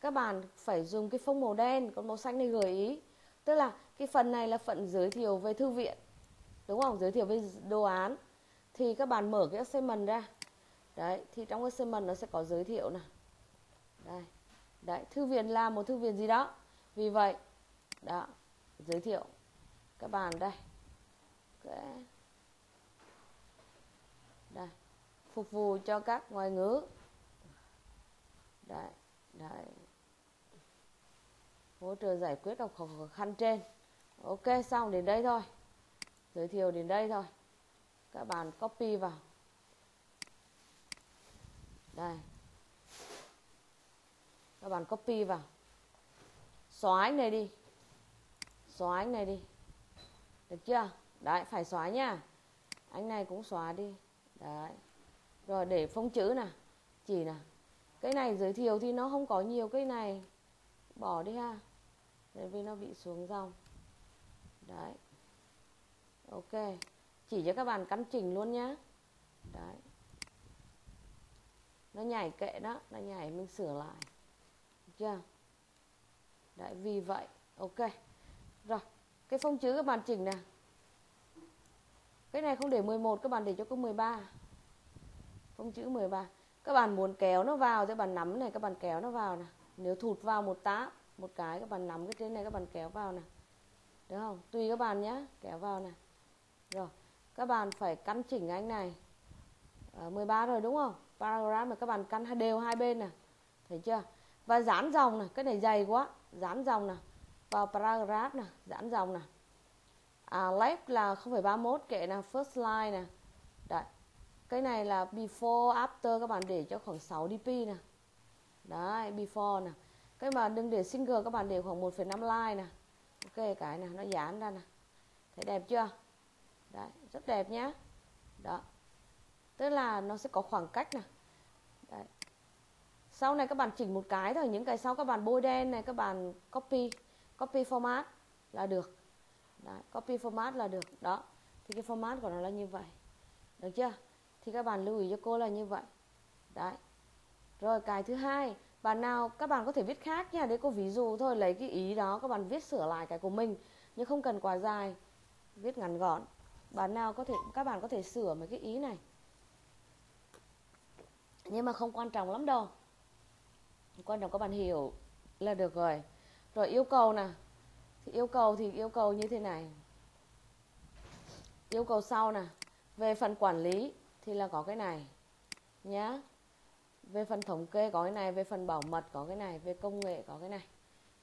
Các bạn phải dùng cái phông màu đen còn màu xanh này gợi ý tức là cái phần này là phần giới thiệu về thư viện đúng không? Giới thiệu về đồ án. Thì các bạn mở cái assignment ra. Đấy thì trong assignment nó sẽ có giới thiệu này, đây. Đấy thư viện là một thư viện gì đó. Vì vậy đó giới thiệu. Các bạn đây. Okay. đây. Phục vụ cho các ngoại ngữ. Đấy đấy hỗ trợ giải quyết các khó khăn trên. Ok, xong đến đây thôi. Giới thiệu đến đây thôi. Các bạn copy vào. Đây. Các bạn copy vào. Xóa anh này đi. Xóa anh này đi. Được chưa? Đấy, phải xóa nha. Anh này cũng xóa đi. Đấy. Rồi, để phông chữ nè. Chỉ nè. Cái này giới thiệu thì nó không có nhiều. Cái này bỏ đi ha nên vì nó bị xuống dòng. Đấy. Ok. Chỉ cho các bạn căn chỉnh luôn nhá. Đấy. Nó nhảy kệ đó. Nó nhảy mình sửa lại. Được chưa? Đấy, vì vậy. Ok. Rồi, cái phông chữ các bạn chỉnh nè. Cái này không để 11 các bạn để cho có 13 phông chữ 13 các bạn muốn kéo nó vào thì bạn nắm này, các bạn kéo nó vào nè. Nếu thụt vào một tá một cái các bạn nắm cái trên này các bạn kéo vào nè. Được không? Tùy các bạn nhé kéo vào nè. Rồi các bạn phải căn chỉnh anh này. Ờ, à, 13 rồi đúng không? Paragraph mà các bạn căn đều hai bên nè. Thấy chưa? Và dán dòng nè cái này dày quá. Dán dòng nè vào paragraph nè dán dòng nè. À, left là 0,31 kệ là first line nè. Đấy cái này là before after các bạn để cho khoảng 6 dp nè. Đấy before nè cái mà đừng để single các bạn để khoảng 1,5 line nè. Ok cái này nó dán ra nè. Thấy đẹp chưa? Đấy rất đẹp nhá. Đó. Tức là nó sẽ có khoảng cách nè. Đấy. sau này các bạn chỉnh một cái thôi những cái sau các bạn bôi đen này các bạn copy copy format là được. Đấy, copy format là được. Đó. Thì cái format của nó là như vậy. Được chưa? Thì các bạn lưu ý cho cô là như vậy. Đấy. Rồi cái thứ hai bạn nào, các bạn có thể viết khác nha đấy cô ví dụ thôi, lấy cái ý đó, các bạn viết sửa lại cái của mình, nhưng không cần quá dài. Viết ngắn gọn. Bạn nào có thể, các bạn có thể sửa mấy cái ý này. Nhưng mà không quan trọng lắm đâu. Quan trọng các bạn hiểu là được rồi. Rồi yêu cầu nè. Thì yêu cầu thì yêu cầu như thế này. Yêu cầu sau nè. Về phần quản lý thì là có cái này nhá về phần thống kê có cái này về phần bảo mật có cái này về công nghệ có cái này.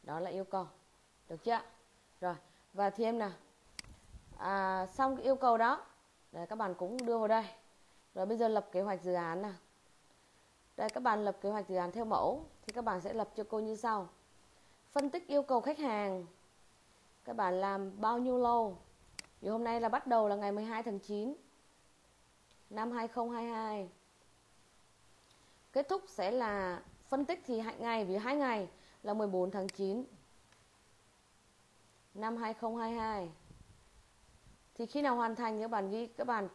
Đó là yêu cầu. Được chưa? Rồi và thêm nào, à, xong cái yêu cầu đó để các bạn cũng đưa vào đây. Rồi bây giờ lập kế hoạch dự án nào, đây các bạn lập kế hoạch dự án theo mẫu thì các bạn sẽ lập cho cô như sau. Phân tích yêu cầu khách hàng. Các bạn làm bao nhiêu lâu vì hôm nay là bắt đầu là ngày 12 tháng 9 năm 2022 kết thúc sẽ là phân tích thì hạnh ngày vì hai ngày là 14 tháng 9 năm 2022 thì khi nào hoàn thành các bạn ghi các bạn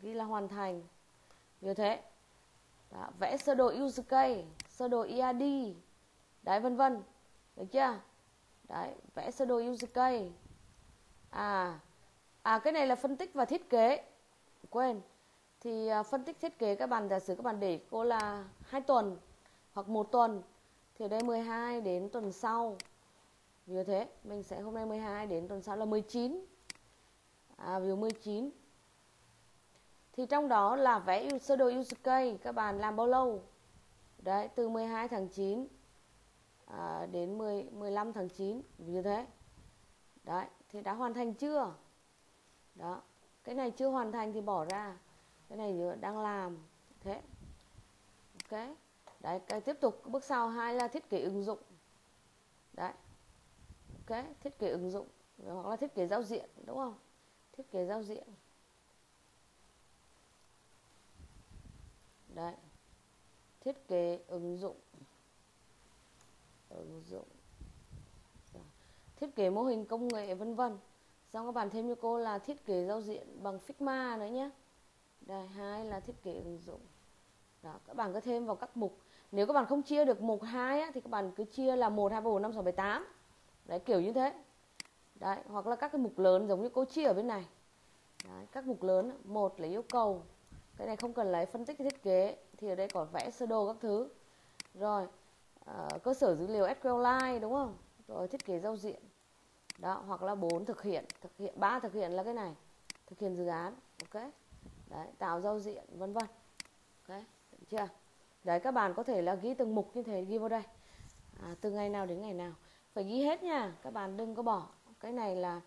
ghi là hoàn thành. Như thế. Đó, vẽ sơ đồ user case sơ đồ EAD đấy vân vân. Được chưa? Đấy vẽ sơ đồ user case à à cái này là phân tích và thiết kế. Quên thì à, phân tích thiết kế các bạn giả sử các bạn để cô là hai tuần hoặc một tuần thì ở đây 12 đến tuần sau. Như thế mình sẽ hôm nay 12 đến tuần sau là 19 à, ví dụ 19 thì trong đó là vẽ sơ đồ user case các bạn làm bao lâu? Đấy từ 12 tháng 9 à, đến 10 15 tháng 9 như thế. Đấy thì đã hoàn thành chưa? Đó cái này chưa hoàn thành thì bỏ ra cái này đang làm. Thế. Ok. Đấy, cái tiếp tục bước sau hai là thiết kế ứng dụng. Đấy. Ok, thiết kế ứng dụng. Hoặc là thiết kế giao diện, đúng không? Thiết kế giao diện. Đấy. Thiết kế ứng dụng. Ứng dụng. Thiết kế mô hình công nghệ, vân vân. Xong các bạn thêm cho cô là thiết kế giao diện bằng Figma nữa nhé đây hai là thiết kế ứng dụng. Đó các bạn cứ thêm vào các mục. Nếu các bạn không chia được mục 2 á, thì các bạn cứ chia là 1 2 4 5 6 7 8 đấy kiểu như thế. Đấy hoặc là các cái mục lớn giống như cô chia ở bên này. Đấy, các mục lớn một là yêu cầu. Cái này không cần lấy phân tích thiết kế thì ở đây có vẽ sơ đồ các thứ. Rồi uh, cơ sở dữ liệu SQLite đúng không? Rồi thiết kế giao diện. Đó hoặc là bốn thực hiện. Thực hiện ba thực hiện là cái này. Thực hiện dự án ok? Đấy tạo giao diện vân vân. Đấy được chưa? Đấy các bạn có thể là ghi từng mục như thế ghi vào đây. À, từ ngày nào đến ngày nào. Phải ghi hết nha các bạn đừng có bỏ. Cái này là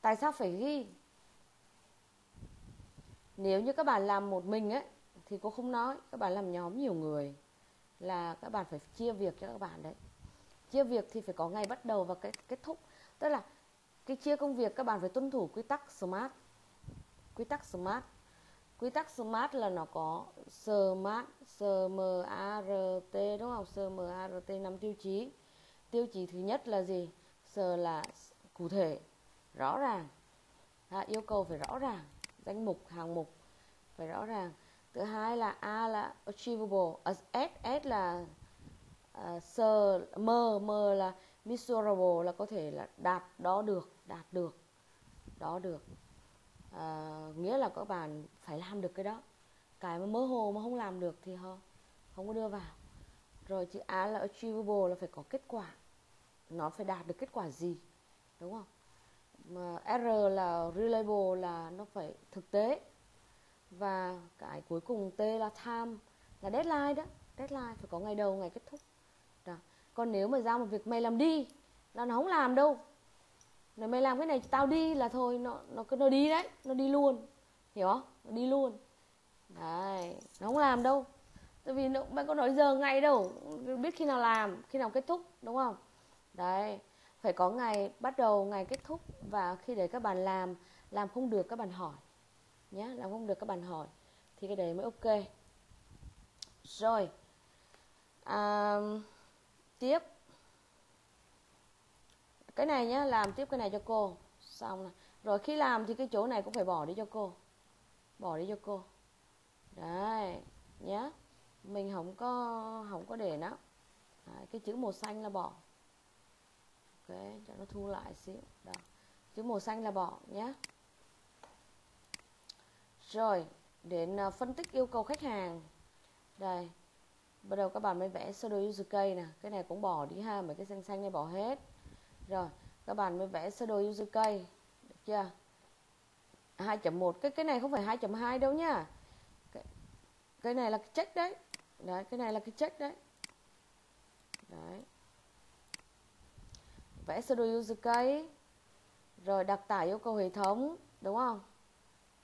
tại sao phải ghi? Nếu như các bạn làm một mình ấy thì cô không nói. Các bạn làm nhóm nhiều người là các bạn phải chia việc cho các bạn đấy. Chia việc thì phải có ngày bắt đầu và cái kết thúc. Tức là cái chia công việc các bạn phải tuân thủ quy tắc smart. Quy tắc smart quy tắc smart là nó có smart SMART đúng không? SMART năm tiêu chí. Tiêu chí thứ nhất là gì? S là cụ thể rõ ràng. À, yêu cầu phải rõ ràng. Danh mục hàng mục phải rõ ràng. Thứ hai là a là achievable à, s s là uh, s m m là measurable là có thể là đạt đó được đạt được đó được à, nghĩa là các bạn phải làm được cái đó. Cái mà mơ hồ mà không làm được thì họ không có đưa vào. Rồi chữ A là achievable là phải có kết quả. Nó phải đạt được kết quả gì đúng không? Mà R là reliable là nó phải thực tế. Và cái cuối cùng T là time là deadline đó. Deadline phải có ngày đầu ngày kết thúc. Đó. còn nếu mà giao một việc mày làm đi là nó không làm đâu nó mày làm cái này tao đi là thôi nó nó cứ nó đi đấy nó đi luôn. Hiểu không? Nó đi luôn. Đấy nó không làm đâu. Tại vì nó mày có nói giờ ngày đâu biết khi nào làm khi nào kết thúc đúng không? Đấy phải có ngày bắt đầu ngày kết thúc và khi để các bạn làm làm không được các bạn hỏi nhé làm không được các bạn hỏi thì cái đấy mới ok. Rồi à, tiếp cái này nhá làm tiếp cái này cho cô. Xong rồi rồi khi làm thì cái chỗ này cũng phải bỏ đi cho cô. Bỏ đi cho cô. Đấy nhá. Mình không có không có để nó. Đấy, cái chữ màu xanh là bỏ. Ok cho nó thu lại xíu. Đó. Chữ màu xanh là bỏ nhé rồi đến ờ, phân tích yêu cầu khách hàng. Đây. Bắt đầu các bạn mới vẽ sơ đồ user case nè. Cái này cũng bỏ đi ha mấy cái xanh xanh này bỏ hết rồi các bạn mới vẽ sơ đồ user được chưa? 2.1 cái cái này không phải 2.2 đâu nhá cái, cái này là cái check đấy. Đấy cái này là cái check đấy. Đấy. Vẽ sơ đồ user rồi đặc tải yêu cầu hệ thống đúng không?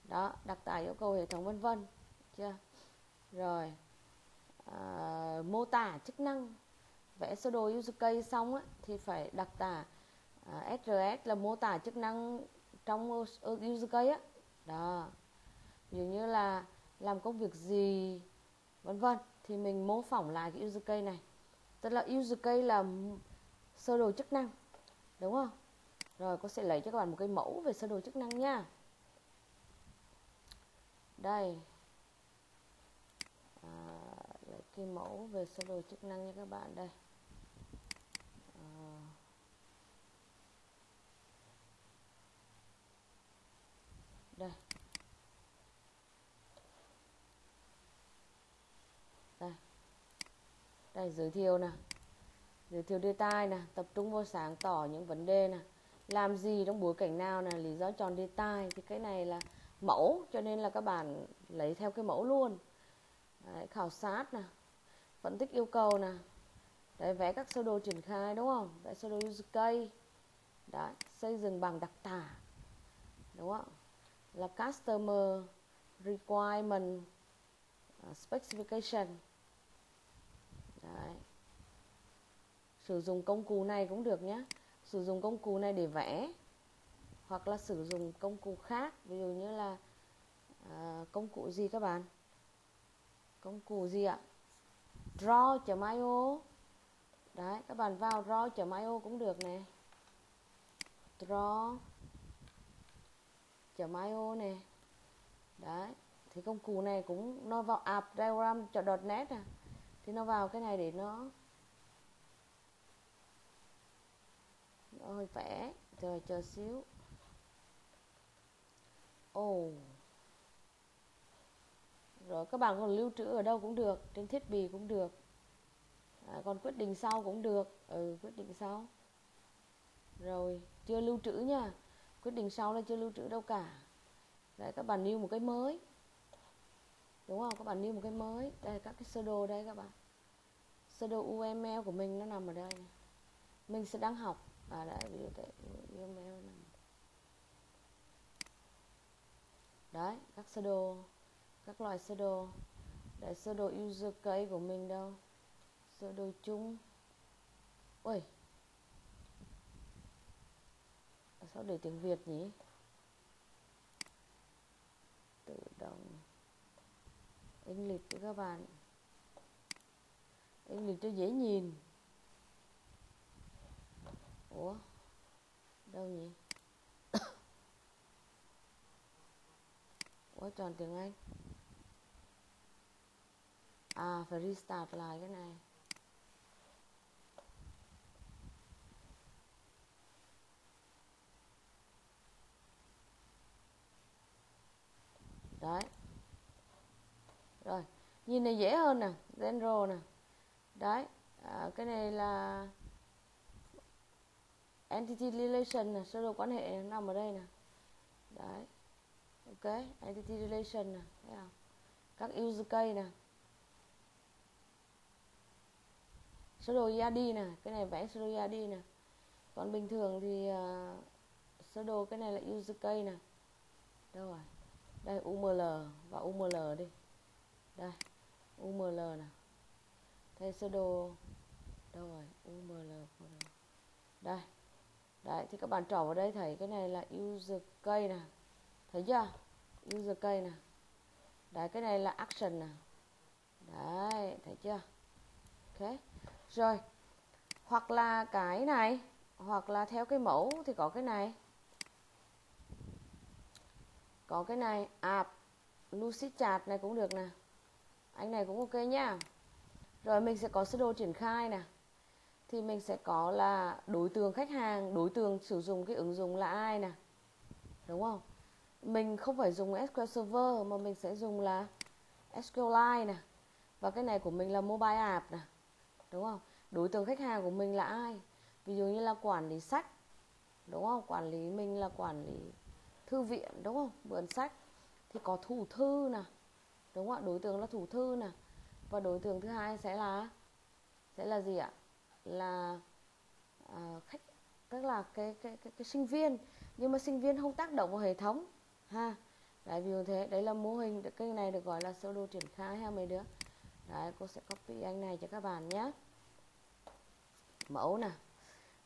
Đó đặc tải yêu cầu hệ thống vân vân chưa? Rồi à, mô tả chức năng vẽ sơ đồ user case xong á, thì phải đặc tả à, SRS là mô tả chức năng trong user case á. Đó. Ví dụ như là làm công việc gì vân vân thì mình mô phỏng lại cái user case này. Tức là user case là sơ đồ chức năng đúng không? Rồi cô sẽ lấy cho các bạn một cái mẫu về sơ đồ chức năng nha. Đây. À, lấy cái mẫu về sơ đồ chức năng nha các bạn đây à, đây đây đây giới thiệu nè. Giới thiệu đề tài nè tập trung vào sáng tỏ những vấn đề nè. Làm gì trong bối cảnh nào nè lý do chọn đề tài thì cái này là mẫu cho nên là các bạn lấy theo cái mẫu luôn. Đấy, khảo sát nè. Phân tích yêu cầu nè. Đấy, vẽ các sơ đồ triển khai đúng không? Vẽ sơ đồ use case. Đấy, xây dựng bằng đặc tả. Đúng không? Là customer requirement à, specification đấy. Sử dụng công cụ này cũng được nhé sử dụng công cụ này để vẽ hoặc là sử dụng công cụ khác ví dụ như là à, công cụ gì các bạn? Công cụ gì ạ? Draw.io đấy các bạn vào draw.io cũng được nè. draw.io nè, đấy thì công cụ này cũng nó vào app diagram.net à thì nó vào cái này để nó nó hơi vẽ. Chờ chờ xíu. Ồ. Oh. rồi các bạn còn lưu trữ ở đâu cũng được trên thiết bị cũng được. À, còn quyết định sau cũng được. Ừ quyết định sau. Rồi chưa lưu trữ nha. Quyết định sau là chưa lưu trữ đâu cả. Đấy các bạn lưu một cái mới đúng không? Các bạn lưu một cái mới. Đây, các cái sơ đồ đây các bạn. Sơ đồ UML của mình nó nằm ở đây này. mình sẽ đang học. À đấy, ví dụ thế. UML nằm. Đấy, các sơ đồ các loại sơ đồ để sơ đồ user case của mình đâu? Sơ đồ chung. Ôi sao để tiếng Việt nhỉ? Tự động. English cho các bạn. English cho dễ nhìn. Ủa? Đâu nhỉ? [coughs] Ủa tròn tiếng Anh. À phải restart lại cái này. Đấy rồi nhìn này dễ hơn nè general nè. Đấy à, cái này là entity relation nè sơ đồ quan hệ nằm ở đây nè. Đấy ok entity relation nè thấy không? Các user case nè. Sơ đồ id nè cái này vẽ sơ đồ id nè. Còn bình thường thì uh, sơ đồ cái này là user case nè. Đâu rồi? Đây UML và UML đi đây UML nè. Thay sơ đồ. Đâu rồi? UML đây. Đấy, thì các bạn trỏ vào đây thấy cái này là user cây nè. Thấy chưa? User cây nè. Đấy, cái này là action nè. Đấy, thấy chưa? Ok. Rồi. Hoặc là cái này, hoặc là theo cái mẫu thì có cái này. Có cái này. App lucid chat này cũng được nè anh này cũng ok nhá. Rồi mình sẽ có sơ đồ triển khai nè. Thì mình sẽ có là đối tượng khách hàng, đối tượng sử dụng cái ứng dụng là ai nè. Đúng không? Mình không phải dùng SQL Server mà mình sẽ dùng là SQLite nè. Và cái này của mình là mobile app nè. Đúng không? Đối tượng khách hàng của mình là ai? Ví dụ như là quản lý sách. Đúng không? Quản lý mình là quản lý thư viện, đúng không? Vườn sách. Thì có thủ thư nè đúng không ạ? Đối tượng là thủ thư nè. Và đối tượng thứ hai sẽ là sẽ là gì ạ? Là à, khách tức là cái, cái cái cái sinh viên. Nhưng mà sinh viên không tác động vào hệ thống ha. Đấy vì thế. Đấy là mô hình cái này được gọi là sơ đồ triển khai ha mấy đứa. Đấy cô sẽ copy anh này cho các bạn nhé. Mẫu nè.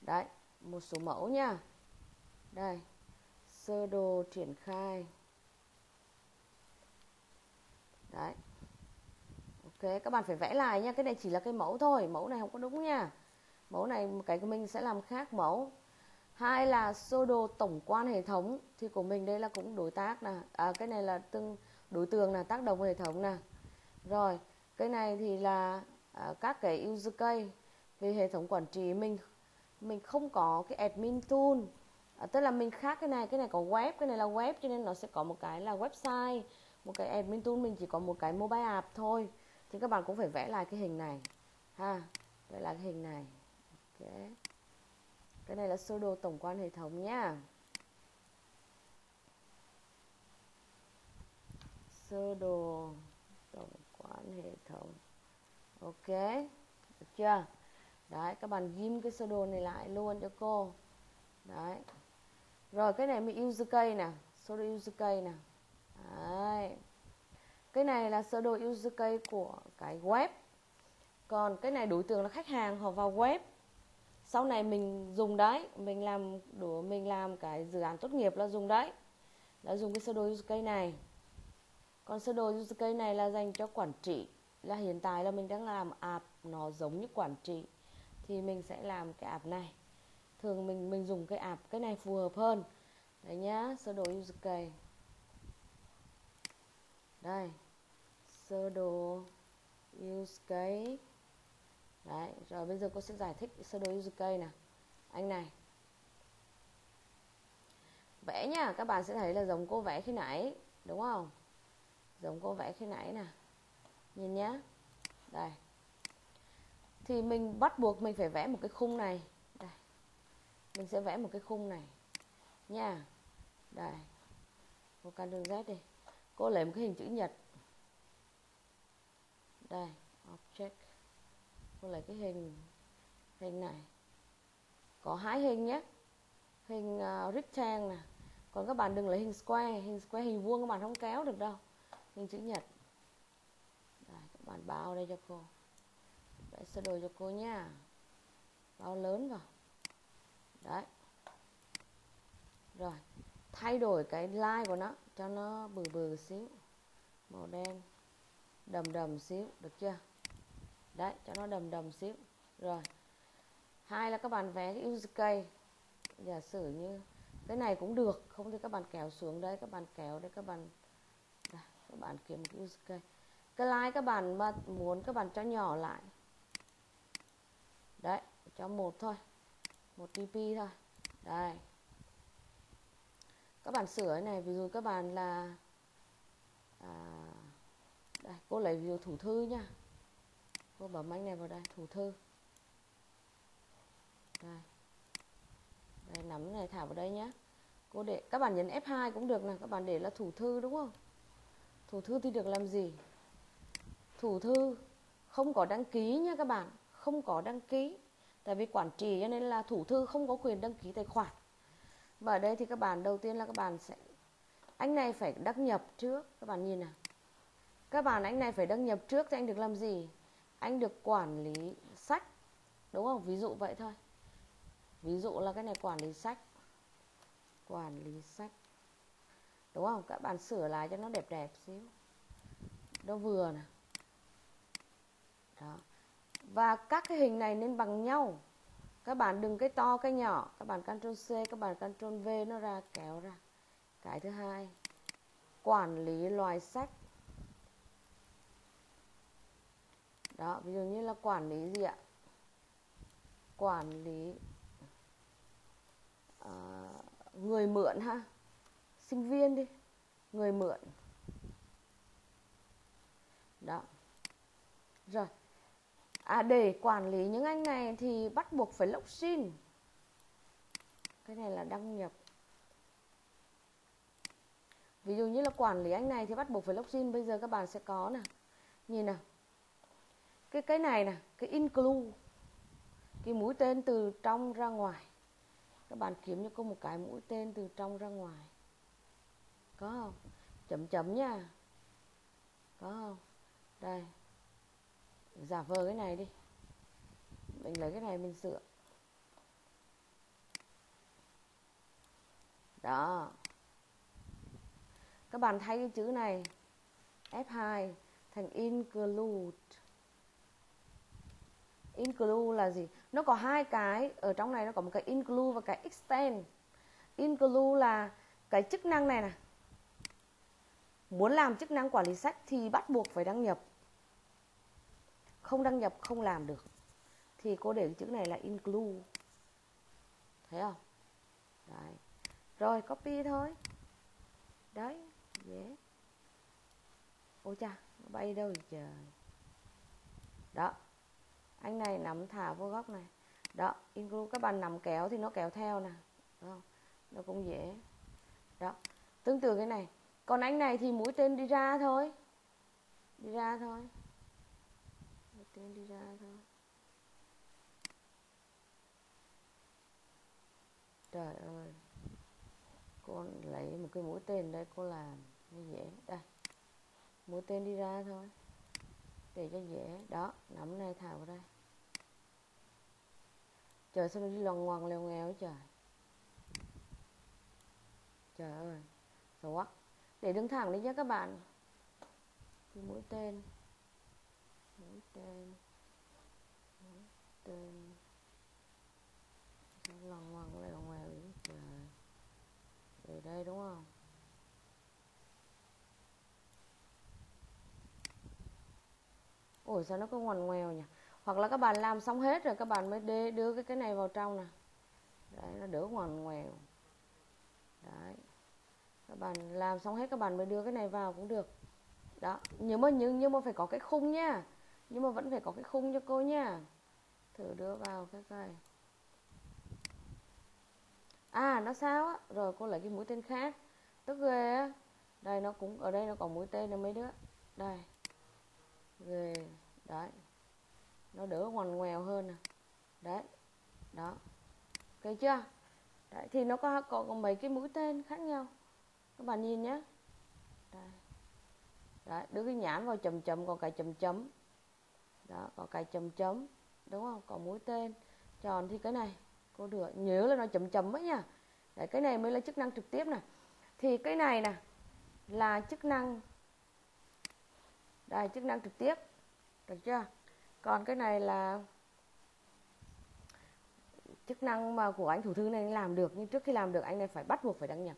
Đấy một số mẫu nha. Đây sơ đồ triển khai đấy. Ok các bạn phải vẽ lại nha cái này chỉ là cái mẫu thôi mẫu này không có đúng nha. Mẫu này cái của mình sẽ làm khác mẫu. Hai là sơ đồ tổng quan hệ thống thì của mình đây là cũng đối tác nè. À, cái này là tương đối tượng là tác động hệ thống nè. Rồi cái này thì là à, các cái user case về hệ thống quản trị mình mình không có cái admin tool. À, tức là mình khác cái này cái này có web cái này là web cho nên nó sẽ có một cái là website một cái admin tool mình chỉ có một cái mobile app thôi. Thì các bạn cũng phải vẽ lại cái hình này. Ha, vẽ lại cái hình này. Ok. Cái này là sơ đồ tổng quan hệ thống nhá. Sơ đồ tổng quan hệ thống. Ok. Được chưa? Đấy, các bạn ghim cái sơ đồ này lại luôn cho cô. Đấy. Rồi, cái này mình user case nè. Sơ đồ user case nè đấy. Cái này là sơ đồ user case của cái web. Còn cái này đối tượng là khách hàng, họ vào web. Sau này mình dùng đấy, mình làm đủ mình làm cái dự án tốt nghiệp là dùng đấy. Là dùng cái sơ đồ user case này. Còn sơ đồ user case này là dành cho quản trị. Là hiện tại là mình đang làm app nó giống như quản trị. Thì mình sẽ làm cái app này. Thường mình mình dùng cái app, cái này phù hợp hơn. Đấy nhá, sơ đồ user case đây. Sơ đồ. Use case đấy, rồi bây giờ cô sẽ giải thích sơ đồ use case nè anh này. Vẽ nha, các bạn sẽ thấy là giống cô vẽ khi nãy, đúng không? Giống cô vẽ khi nãy nè. Nhìn nhá. Đây. Thì mình bắt buộc mình phải vẽ một cái khung này. Đây. Mình sẽ vẽ một cái khung này. Nha. Đây. Một căn đường Z đi cô lấy một cái hình chữ nhật. Đây object. Cô lấy cái hình hình này. Có hai hình nhé. Hình uh, rectangle nè. Còn các bạn đừng lấy hình square. Hình square hình vuông các bạn không kéo được đâu. Hình chữ nhật. Đây, các bạn bao đây cho cô. Vẽ sơ đồ cho cô nha. Bao lớn vào. Đấy. Rồi thay đổi cái line của nó cho nó bự bự xíu màu đen đầm đầm xíu được chưa? Đấy cho nó đầm đầm xíu. Rồi hai là các bạn vẽ cái use giả sử như cái này cũng được không thì các bạn kéo xuống đây các bạn kéo đây các bạn đây, các bạn kiếm cái use cái lái các bạn mà muốn các bạn cho nhỏ lại. Đấy cho một thôi một dp thôi. Đây các bạn sửa cái này ví dụ các bạn là à, đây cô lấy ví dụ thủ thư nha cô bấm anh này vào đây thủ thư. Đây. Đây nắm này thả vào đây nhé cô để các bạn nhấn F2 cũng được nè các bạn để là thủ thư đúng không? Thủ thư thì được làm gì? Thủ thư không có đăng ký nha các bạn không có đăng ký. Tại vì quản trị cho nên là thủ thư không có quyền đăng ký tài khoản và ở đây thì các bạn, đầu tiên là các bạn sẽ, anh này phải đăng nhập trước. Các bạn nhìn nào. Các bạn, anh này phải đăng nhập trước thì anh được làm gì? Anh được quản lý sách, đúng không? Ví dụ vậy thôi. Ví dụ là cái này quản lý sách. Quản lý sách. Đúng không? Các bạn sửa lại cho nó đẹp đẹp xíu. Nó vừa nè. Đó. Và các cái hình này nên bằng nhau các bạn đừng cái to cái nhỏ. Các bạn Ctrl C các bạn Ctrl V nó ra kéo ra. Cái thứ hai quản lý loài sách. Đó ví dụ như là quản lý gì ạ? Quản lý uh, người mượn ha. Sinh viên đi người mượn. Đó. Rồi à để quản lý những anh này thì bắt buộc phải login cái này là đăng nhập. Ví dụ như là quản lý anh này thì bắt buộc phải login bây giờ các bạn sẽ có nè. Nhìn nào cái cái này nè, cái include. Cái mũi tên từ trong ra ngoài. Các bạn kiếm cho cô một cái mũi tên từ trong ra ngoài. Có không? Chấm chấm nha. Có không? Đây giả vờ cái này đi. Mình lấy cái này mình sửa. Đó. Các bạn thay cái chữ này F2 thành include. Include là gì? Nó có hai cái, ở trong này nó có một cái include và cái extend. Include là cái chức năng này nè. Muốn làm chức năng quản lý sách thì bắt buộc phải đăng nhập không đăng nhập, không làm được, thì cô để cái chữ này là include. Thấy không? Đấy. Rồi, copy thôi. Đấy, dễ. Ôi cha nó bay đâu vậy trời? Đó. Anh này nắm thả vô góc này. Đó, include. Các bạn nắm kéo thì nó kéo theo nè. Đúng không? Nó cũng dễ. Đó. Tương tự cái này. Còn anh này thì mũi tên đi ra thôi. Đi ra thôi mũi tên đi ra thôi. Trời ơi, cô lấy một cái mũi tên đây cô làm như dễ. Đây, mũi tên đi ra thôi, để cho dễ. Đó, nắm này thảo vào đây trời, sao nó đi loằng ngoằng leo nghèo trời? Trời ơi, xấu quá. Để đứng thẳng đi nhé các bạn. Cái mũi tên mũi tên mũi tên. Loằng ngoằng ngoài biển trời? Về đây đúng không? Ủa sao nó cứ ngoằn ngoèo nhỉ? Hoặc là các bạn làm xong hết rồi, các bạn mới đê, đưa cái cái này vào trong nè. Đấy, nó đỡ ngoằn ngoèo. Đấy. Các bạn làm xong hết, các bạn mới đưa cái này vào cũng được. Đó, nhưng mà, nhưng nhưng mà phải có cái khung nha nhưng mà vẫn phải có cái khung cho cô nha thử đưa vào cái cây à nó sao á? Rồi cô lấy cái mũi tên khác. Tức ghê á. Đây nó cũng ở đây nó còn mũi tên là mấy đứa. Đây. Ghê. Đấy. Nó đỡ ngoằn ngoèo hơn nè đấy. Đó. Ok chưa? Đấy thì nó có, có, có mấy cái mũi tên khác nhau. Các bạn nhìn nhé đấy đưa cái nhãn vào chấm chấm còn cái chấm chấm đó, có cái chấm chấm, đúng không? Có mũi tên. Tròn thì cái này, cô được nhớ là nó chấm chấm ấy nha. Đấy, cái này mới là chức năng trực tiếp này. thì cái này nè, là chức năng, đây, chức năng trực tiếp. Được chưa? Còn cái này là chức năng mà của anh thủ thư này làm được, nhưng trước khi làm được anh này phải bắt buộc phải đăng nhập.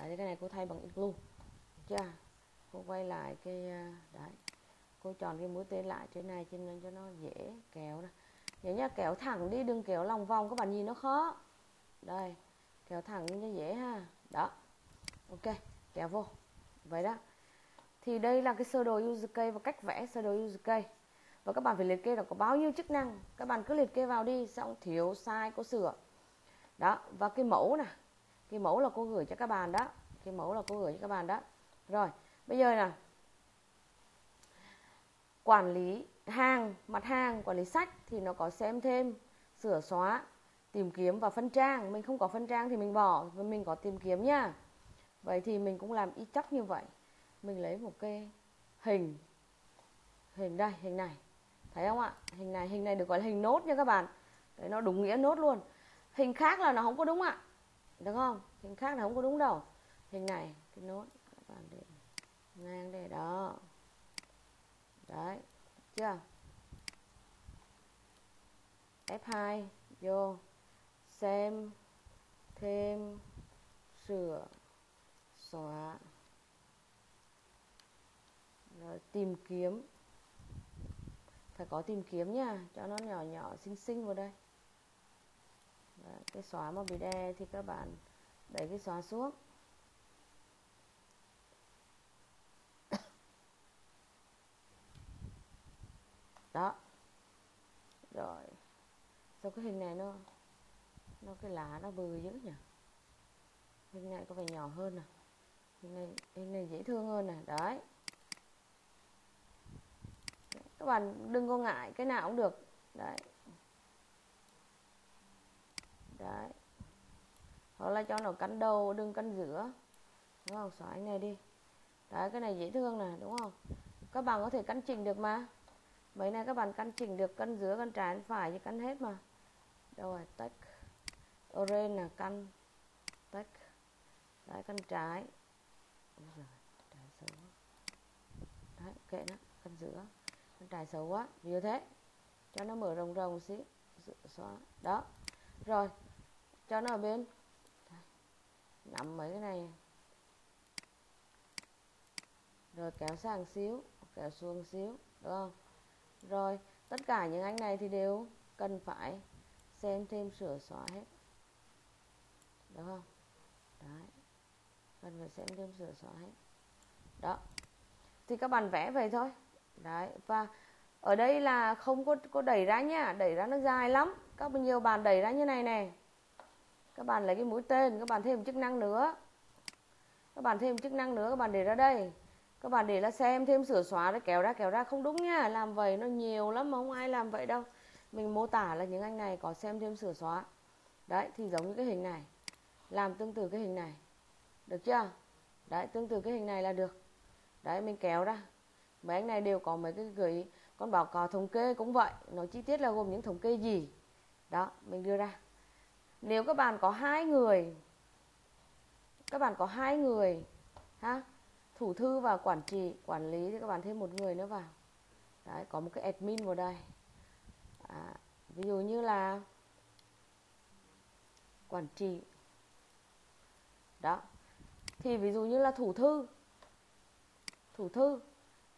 Đấy, cái này cô thay bằng include chưa? Cô quay lại cái à, đấy cô chọn cái mũi tên lại trên này trên nên cho nó dễ kéo này nhớ nhá, kéo thẳng đi, đừng kéo lòng vòng, các bạn nhìn nó khó. Đây, kéo thẳng cho dễ ha. Đó, ok, kéo vô. Vậy đó. Thì đây là cái sơ đồ user case và cách vẽ sơ đồ user case và các bạn phải liệt kê là có bao nhiêu chức năng. Các bạn cứ liệt kê vào đi, xong thiếu, sai, có sửa. Đó, và cái mẫu nè. Cái mẫu là cô gửi cho các bạn đó. Cái mẫu là cô gửi cho các bạn đó. Rồi, bây giờ nè quản lý hàng, mặt hàng, quản lý sách thì nó có xem thêm, sửa xóa, tìm kiếm và phân trang. Mình không có phân trang thì mình bỏ, và mình có tìm kiếm nha. Vậy thì mình cũng làm y chắc như vậy. Mình lấy một cái hình hình đây, hình này. Thấy không ạ? Hình này hình này được gọi là hình nốt nha các bạn. Đấy, nó đúng nghĩa nốt luôn. Hình khác là nó không có đúng ạ. Được không? Hình khác là không có đúng đâu. Hình này, cái nốt các bạn để ngang đây, đó đấy chưa? F2 vô. Xem thêm sửa xóa. Rồi tìm kiếm. Phải có tìm kiếm nha cho nó nhỏ nhỏ xinh xinh vào đây. Đấy, cái xóa mà bị đe thì các bạn đẩy cái xóa xuống. Đó. Rồi. Sao cái hình này nó nó cái lá nó bự dữ nhỉ? Hình này có vẻ nhỏ hơn nè hình này hình này dễ thương hơn nè đấy. Các bạn đừng có ngại, cái nào cũng được. Đấy. Đấy. Hoặc là cho nó cắn đầu, đừng cắn giữa. Đúng không? Xóa anh này đi. Đấy, cái này dễ thương nè, đúng không? Các bạn có thể căn chỉnh được mà mấy này các bạn căn chỉnh được cân giữa cân trái cân phải thì cân hết mà. Đâu rồi? Tách. Orange là căn tách. Đấy cân trái. Rồi, trái xấu đấy kệ nó cân giữa. Cân trái xấu quá như thế. Cho nó mở rồng rồng xí. Xóa. Đó. Rồi cho nó ở bên. Nằm mấy cái này. Rồi kéo sang xíu kéo xuống xíu đúng không? Rồi, tất cả những anh này thì đều cần phải xem thêm sửa xóa hết. Được không? Đấy. Cần phải xem thêm sửa xóa hết. Đó. Thì các bạn vẽ vậy thôi. Đấy, và ở đây là không có có đẩy ra nha đẩy ra nó dài lắm. Các bao nhiêu bạn đẩy ra như này này các bạn lấy cái mũi tên, các bạn thêm chức năng nữa. Các bạn thêm chức năng nữa, các bạn để ra đây các bạn để là xem thêm sửa xóa để kéo ra kéo ra, không đúng nha. Làm vậy nó nhiều lắm mà không ai làm vậy đâu. Mình mô tả là những anh này có xem thêm sửa xóa. Đấy, thì giống như cái hình này. Làm tương tự cái hình này. Được chưa? Đấy, tương tự cái hình này là được. Đấy, mình kéo ra. Mấy anh này đều có mấy cái gửi con báo cáo thống kê cũng vậy. Nó chi tiết là gồm những thống kê gì? Đó, mình đưa ra. Nếu các bạn có hai người, các bạn có hai người, ha thủ thư và quản trị quản lý thì các bạn thêm một người nữa vào. Đấy có một cái admin vào đây. À, ví dụ như là quản trị. Đó. Thì ví dụ như là thủ thư. Thủ thư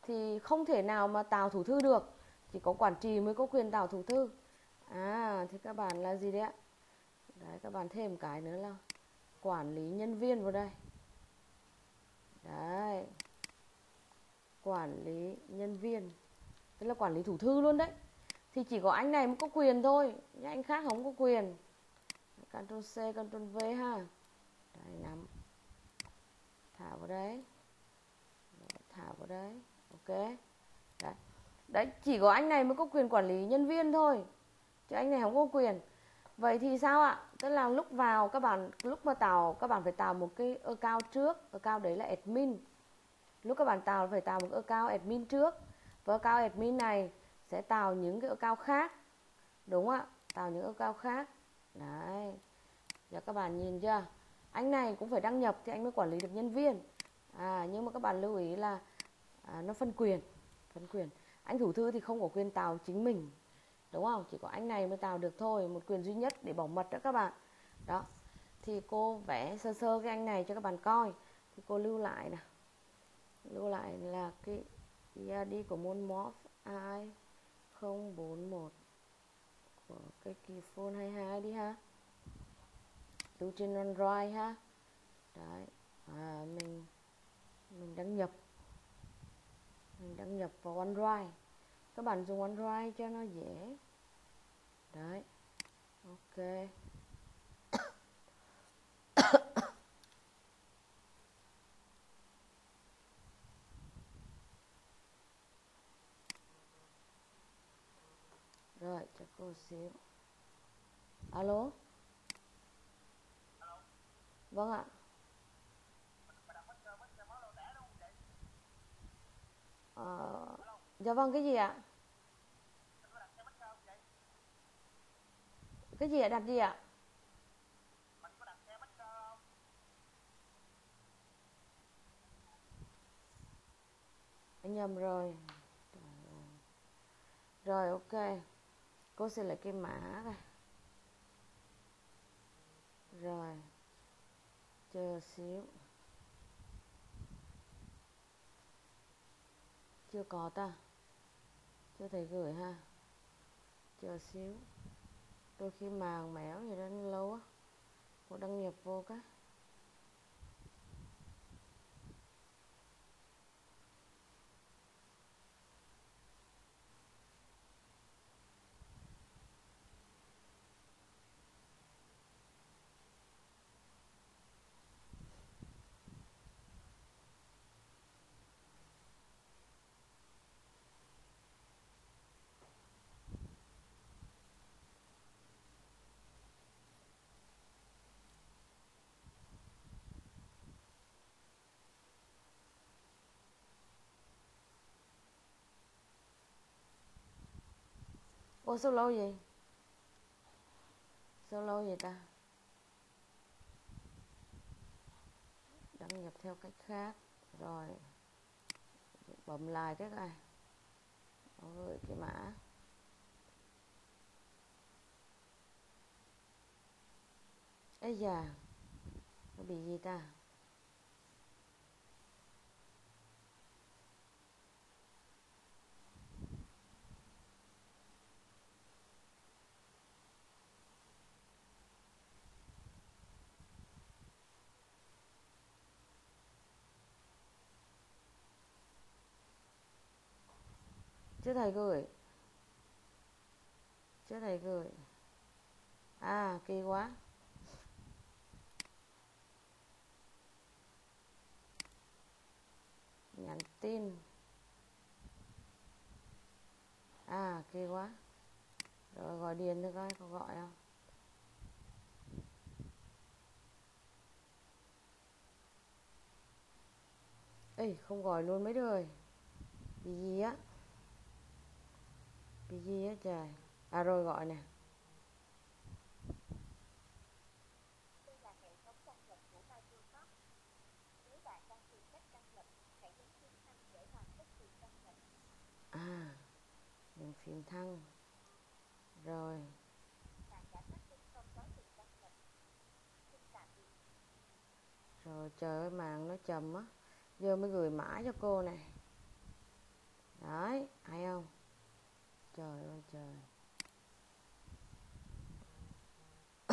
thì không thể nào mà tạo thủ thư được. Chỉ có quản trị mới có quyền tạo thủ thư. À thì các bạn là gì đấy ạ? Đấy các bạn thêm cái nữa là quản lý nhân viên vào đây đấy. Quản lý nhân viên. Tức là quản lý thủ thư luôn đấy. Thì chỉ có anh này mới có quyền thôi. Nhá anh khác không có quyền. Ctrl C, Ctrl V ha. Đấy, nắm. Thả vào đấy. Thả vào đấy. Ok. Đấy. đấy, chỉ có anh này mới có quyền quản lý nhân viên thôi. Chứ anh này không có quyền. Vậy thì sao ạ? Tức là lúc vào các bạn lúc mà tạo các bạn phải tạo một cái account trước account đấy là admin. Lúc các bạn tạo phải tạo một account admin trước. Và account admin này sẽ tạo những cái account khác đúng không ạ? Tạo những account khác. Đấy. Giờ các bạn nhìn chưa? Anh này cũng phải đăng nhập thì anh mới quản lý được nhân viên. À nhưng mà các bạn lưu ý là à, nó phân quyền phân quyền. Anh thủ thư thì không có quyền tạo chính mình đúng không? Chỉ có anh này mới tạo được thôi một quyền duy nhất để bảo mật đó các bạn. Đó. Thì cô vẽ sơ sơ cái anh này cho các bạn coi. Thì cô lưu lại nè. Lưu lại là cái ID của môn morph ai 041 của cái kỳ phone 22 đi ha. Lưu trên Android ha. Đấy. À, mình mình đăng nhập. Mình đăng nhập vào OneDrive các bạn dùng OneDrive cho nó dễ. Đấy. Ok. [coughs] Rồi cho cô xíu. Alo? Vâng ạ. À, dạ vâng cái gì ạ? Cái gì ạ? Đặt gì ạ? Nhầm rồi. Rồi, ok. Cô sẽ lại cái mã đây rồi. Chờ xíu. Chưa có ta. Chưa thấy gửi ha. Chờ xíu đôi khi màng méo gì đó lâu á cô đăng nhập vô cái. Ủa, sao lâu vậy? Sao lâu vậy ta? Đăng nhập theo cách khác Rồi Bấm lại cái này Gửi cái mã Ây da, Nó bị gì ta? Chưa thầy gửi chưa thầy gửi à kỳ quá. Nhắn tin. À kỳ quá. Rồi, gọi điện cho coi có gọi không? Ê, không gọi luôn mấy đời vì gì á? Cái gì á trời? À rồi gọi nè. À mình phím thăng. Rồi. Rồi, trời ơi mạng nó chậm á. Giờ mới gửi mã cho cô này đấy, hay không? Trời ơi, trời.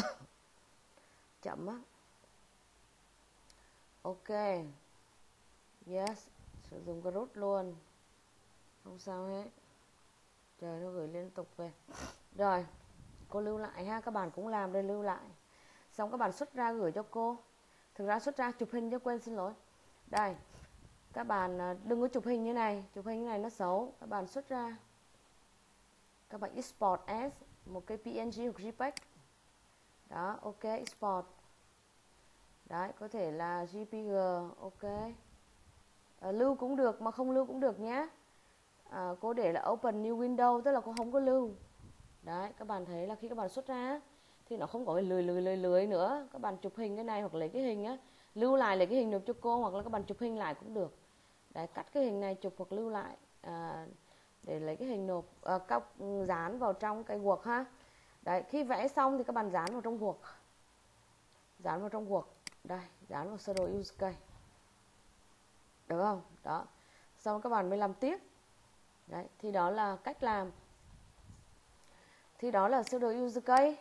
[coughs] Chậm á. Ok. Yes, sử dụng cái rút luôn. Không sao hết. Trời, nó gửi liên tục về. Rồi, cô lưu lại ha, các bạn cũng làm đây, lưu lại. Xong các bạn xuất ra gửi cho cô. Thực ra xuất ra chụp hình cho quên, xin lỗi. Đây, các bạn à, đừng có chụp hình như này. Chụp hình như này nó xấu. Các bạn xuất ra các bạn export as một cái png hoặc jpeg. Đó ok export. Đấy có thể là jpg ok. À, lưu cũng được mà không lưu cũng được nhé à, ờ, cô để là open new window tức là cô không có lưu. Đấy các bạn thấy là khi các bạn xuất ra thì nó không có cái lười lười lười lười nữa. Các bạn chụp hình cái này hoặc lấy cái hình á lưu lại lấy cái hình nộp cho cô hoặc là các bạn chụp hình lại cũng được. Đấy cắt cái hình này chụp hoặc lưu lại. À, để lấy cái hình nộp ờ, à, cọc dán vào trong cái guộc ha. Đấy khi vẽ xong thì các bạn dán vào trong guộc. Dán vào trong guộc. Đây dán vào sơ đồ use case được không? Đó. Xong các bạn mới làm tiếp. Đấy thì đó là cách làm. Thì đó là sơ đồ user case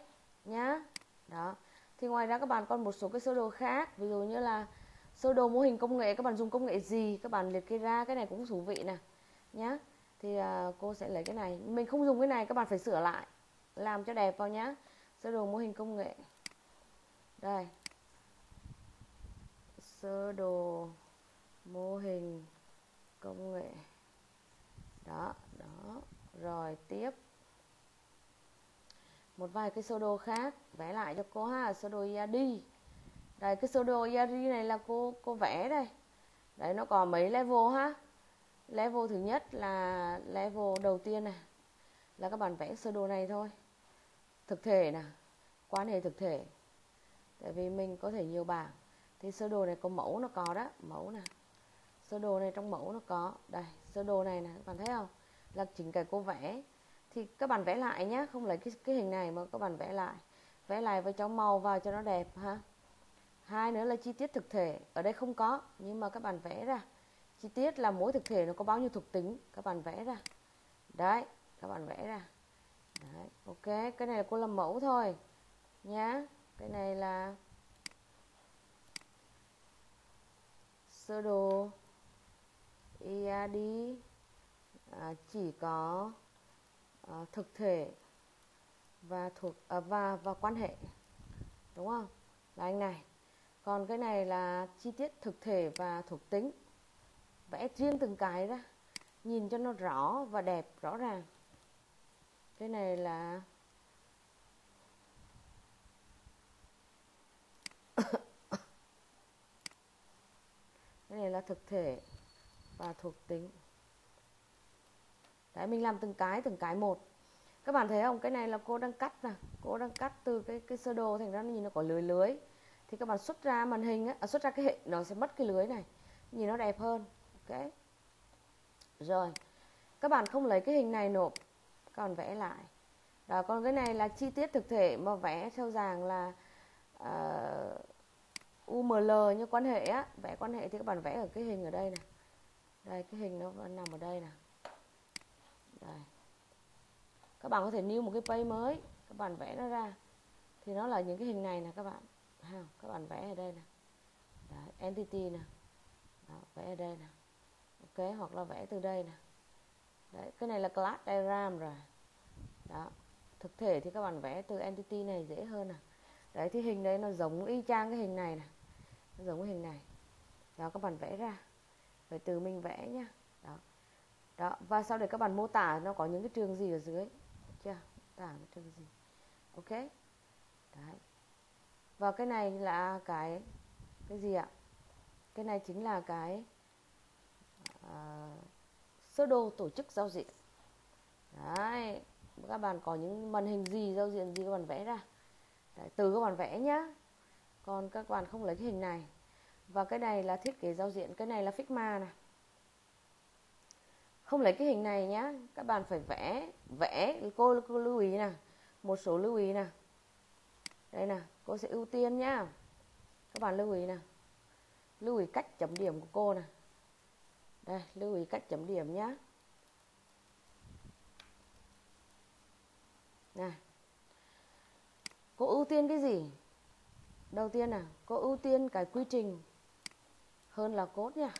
nhá. Đó. Thì ngoài ra các bạn còn một số cái sơ đồ khác. Ví dụ như là sơ đồ mô hình công nghệ. Các bạn dùng công nghệ gì? Các bạn liệt kê ra. Cái này cũng thú vị nè nhá thì à, cô sẽ lấy cái này. Mình không dùng cái này các bạn phải sửa lại. Làm cho đẹp vào nhá. Sơ đồ mô hình công nghệ. Đây. Sơ đồ mô hình công nghệ. Đó đó. Rồi tiếp. Một vài cái sơ đồ khác. Vẽ lại cho cô ha. Sơ đồ EAD đây cái sơ đồ EAD này là cô cô vẽ đây. Đấy nó có mấy level ha level thứ nhất là level đầu tiên này là các bạn vẽ sơ đồ này thôi. Thực thể nè quan hệ thực thể. Tại vì mình có thể nhiều bảng. Thì sơ đồ này có mẫu nó có đó mẫu nè. Sơ đồ này trong mẫu nó có. Đây sơ đồ này nè các bạn thấy không? Là chính cái cô vẽ. Thì các bạn vẽ lại nhé không lấy cái, cái hình này mà các bạn vẽ lại. Vẽ lại với cho màu vào cho nó đẹp ha. Hai nữa là chi tiết thực thể. Ở đây không có nhưng mà các bạn vẽ ra chi tiết là mỗi thực thể nó có bao nhiêu thuộc tính các bạn vẽ ra. Đấy các bạn vẽ ra. Đấy ok cái này là cô làm mẫu thôi nhá. Cái này là sơ đồ EAD à, chỉ có à, thực thể và thuộc à, và và quan hệ đúng không? Là anh này. Còn cái này là chi tiết thực thể và thuộc tính vẽ riêng từng cái ra nhìn cho nó rõ và đẹp rõ ràng. Cái này là [coughs] cái này là thực thể và thuộc tính. Đấy mình làm từng cái từng cái một. Các bạn thấy không? Cái này là cô đang cắt nè. Cô đang cắt từ cái cái sơ đồ thành ra nó nhìn nó có lưới lưới. Thì các bạn xuất ra màn hình á à, xuất ra cái hệ nó sẽ mất cái lưới này. Nhìn nó đẹp hơn ok rồi các bạn không lấy cái hình này nộp các bạn vẽ lại. Đó còn cái này là chi tiết thực thể mà vẽ theo dạng là ờ, uh, UML như quan hệ á. Vẽ quan hệ thì các bạn vẽ ở cái hình ở đây này đây cái hình nó nằm ở đây nè. Đây. Các bạn có thể new một cái page mới các bạn vẽ nó ra. Thì nó là những cái hình này nè các bạn. Ha các bạn vẽ ở đây nè. Đấy, entity nè. Đó, vẽ ở đây nè kế hoặc là vẽ từ đây nè. Đấy, cái này là class diagram rồi. Đó thực thể thì các bạn vẽ từ entity này dễ hơn nè. Đấy thì hình đấy nó giống y chang cái hình này nè. Nó giống cái hình này. Đó các bạn vẽ ra. Phải từ mình vẽ nhá. Đó. Đó và sau để các bạn mô tả nó có những cái trường gì ở dưới. Được chưa tả cái trường gì. Ok? Đấy. Và cái này là cái cái gì ạ? Cái này chính là cái À, sơ đồ tổ chức giao diện. Đấy các bạn có những màn hình gì giao diện gì các bạn vẽ ra? Đấy, từ các bạn vẽ nhá. Còn các bạn không lấy cái hình này. Và cái này là thiết kế giao diện cái này là Figma này. Không lấy cái hình này nhá. Các bạn phải vẽ vẽ cô, cô lưu ý nè một số lưu ý nè đây nè cô sẽ ưu tiên nhá. Các bạn lưu ý nè lưu ý cách chấm điểm của cô nè đây lưu ý cách chấm điểm nhé. này cô ưu tiên cái gì? Đầu tiên là cô ưu tiên cái quy trình hơn là cốt nha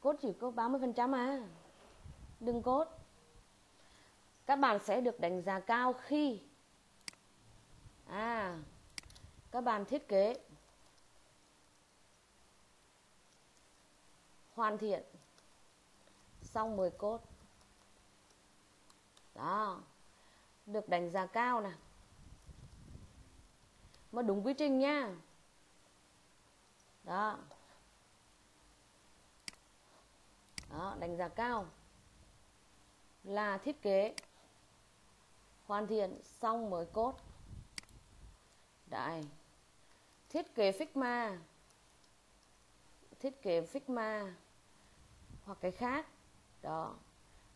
cốt chỉ có 30% à đừng cốt. Các bạn sẽ được đánh giá cao khi à các bạn thiết kế hoàn thiện. Xong 10 cốt. Đó. Được đánh giá cao nè. Mà đúng quy trình nha. Đó. Đó, đánh giá cao. Là thiết kế. Hoàn thiện, xong mới cốt. Đại thiết kế Figma. Thiết kế Figma hoặc cái khác. Đó.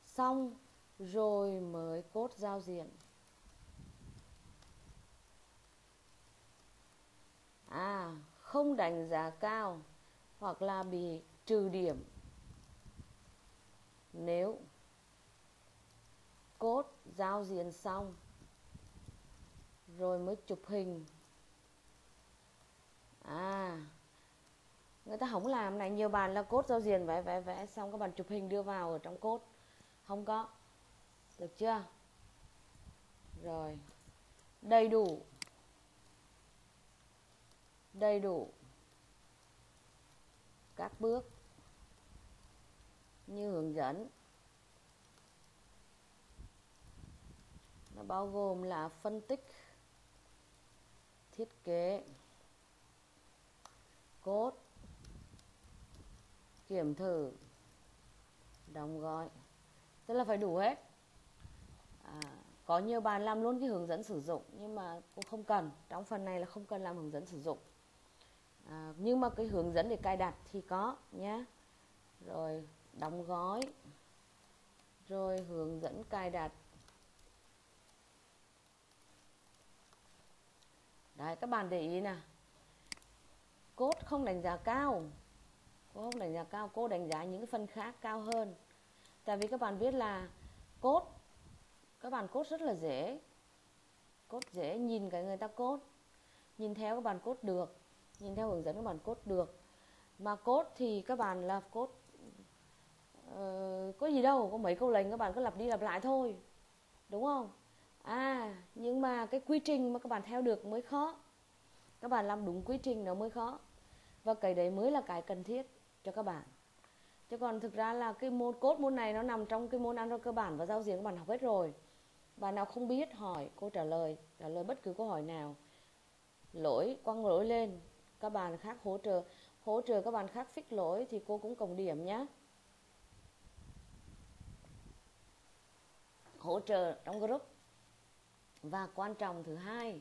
Xong rồi mới cốt giao diện. À không đánh giá cao hoặc là bị trừ điểm. Nếu cốt giao diện xong rồi mới chụp hình. À người ta không làm này, nhiều bạn là cốt giao diện vẽ vẽ vẽ, xong các bạn chụp hình đưa vào ở trong cốt. Không có. Được chưa? Rồi. Đầy đủ. Đầy đủ. Các bước. Như hướng dẫn. Nó bao gồm là phân tích, thiết kế, cốt kiểm thử. Đóng gói. Tức là phải đủ hết. À, có nhiều bạn làm luôn cái hướng dẫn sử dụng nhưng mà cũng không cần. Trong phần này là không cần làm hướng dẫn sử dụng. À, nhưng mà cái hướng dẫn để cài đặt thì có nhé rồi đóng gói. Rồi hướng dẫn cài đặt. Đấy các bạn để ý nè. Cốt không đánh giá cao cô không đánh giá cao cô đánh giá những cái phần khác cao hơn. Tại vì các bạn biết là cốt các bạn cốt rất là dễ. Cốt dễ nhìn cái người ta cốt nhìn theo các bạn cốt được nhìn theo hướng dẫn các bạn cốt được. Mà cốt thì các bạn là cốt uh, có gì đâu có mấy câu lệnh các bạn cứ lặp đi lặp lại thôi đúng không? À nhưng mà cái quy trình mà các bạn theo được mới khó. Các bạn làm đúng quy trình nó mới khó. Và cái đấy mới là cái cần thiết cho các bạn. Chứ còn thực ra là cái môn, cốt môn này nó nằm trong cái môn ăn cơ bản và giao diện các bạn học hết rồi. Bạn nào không biết hỏi, cô trả lời trả lời bất cứ câu hỏi nào. Lỗi, quăng lỗi lên, các bạn khác hỗ trợ hỗ trợ các bạn khác fix lỗi thì cô cũng cộng điểm nhé hỗ trợ trong group. Và quan trọng thứ hai,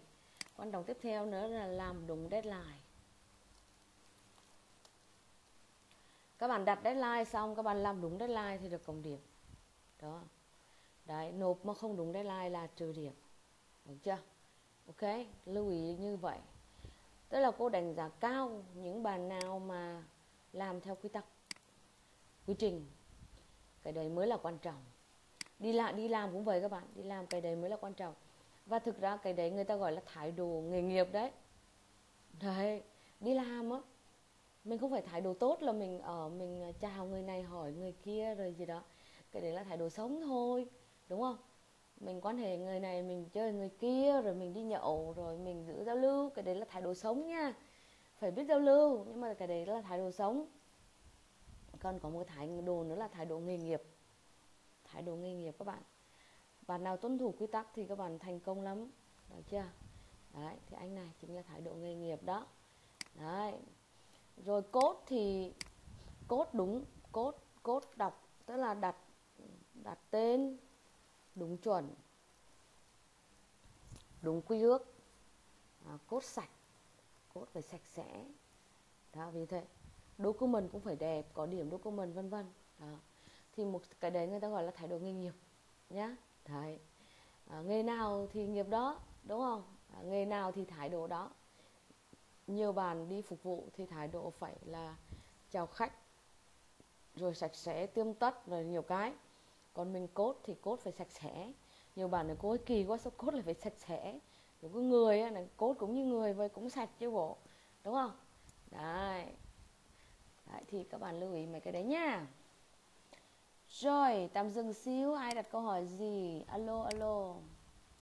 quan trọng tiếp theo nữa là làm đúng deadline. Các bạn đặt deadline xong, các bạn làm đúng deadline thì được cộng điểm. Đó. Đấy, nộp mà không đúng deadline là trừ điểm. Được chưa? Ok, lưu ý như vậy. Tức là cô đánh giá cao những bạn nào mà làm theo quy tắc, quy trình. Cái đấy mới là quan trọng. Đi lại, đi làm cũng vậy các bạn. Đi làm cái đấy mới là quan trọng. Và thực ra cái đấy người ta gọi là thái độ nghề nghiệp đấy. Đấy, đi làm á mình không phải thái độ tốt là mình ở mình ờ, chào người này, hỏi người kia rồi gì đó. Cái đấy là thái độ sống thôi, đúng không? Mình quan hệ người này, mình chơi người kia rồi mình đi nhậu rồi mình giữ giao lưu, cái đấy là thái độ sống nha. Phải biết giao lưu, nhưng mà cái đấy là thái độ sống. Còn có một thái độ nữa là thái độ nghề nghiệp. Thái độ nghề nghiệp các bạn. Bạn nào tuân thủ quy tắc thì các bạn thành công lắm. Được chưa? Đấy, thì anh này chính là thái độ nghề nghiệp đó. Đấy rồi cốt thì cốt đúng cốt cốt đọc tức là đặt đặt tên đúng chuẩn đúng quy ước. À, cốt sạch cốt phải sạch sẽ. Đó vì thế document cũng phải đẹp có điểm document vân vân. Đó. Thì một cái đấy người ta gọi là thái độ nghề nghiệp nhá. Đấy. À, nghề nào thì nghiệp đó đúng không? À, nghề nào thì thái độ đó nhiều bạn đi phục vụ thì thái độ phải là chào khách rồi sạch sẽ tiêm tất rồi nhiều cái. Còn mình cốt thì cốt phải sạch sẽ. Nhiều bạn này cô ấy kỳ quá sao cốt lại phải sạch sẽ? Đúng cái người ấy, này cốt cũng như người vậy cũng sạch chứ bộ. Đúng không? Đấy. Đấy thì các bạn lưu ý mấy cái đấy nha. Rồi tạm dừng xíu. Ai đặt câu hỏi gì? Alo alo.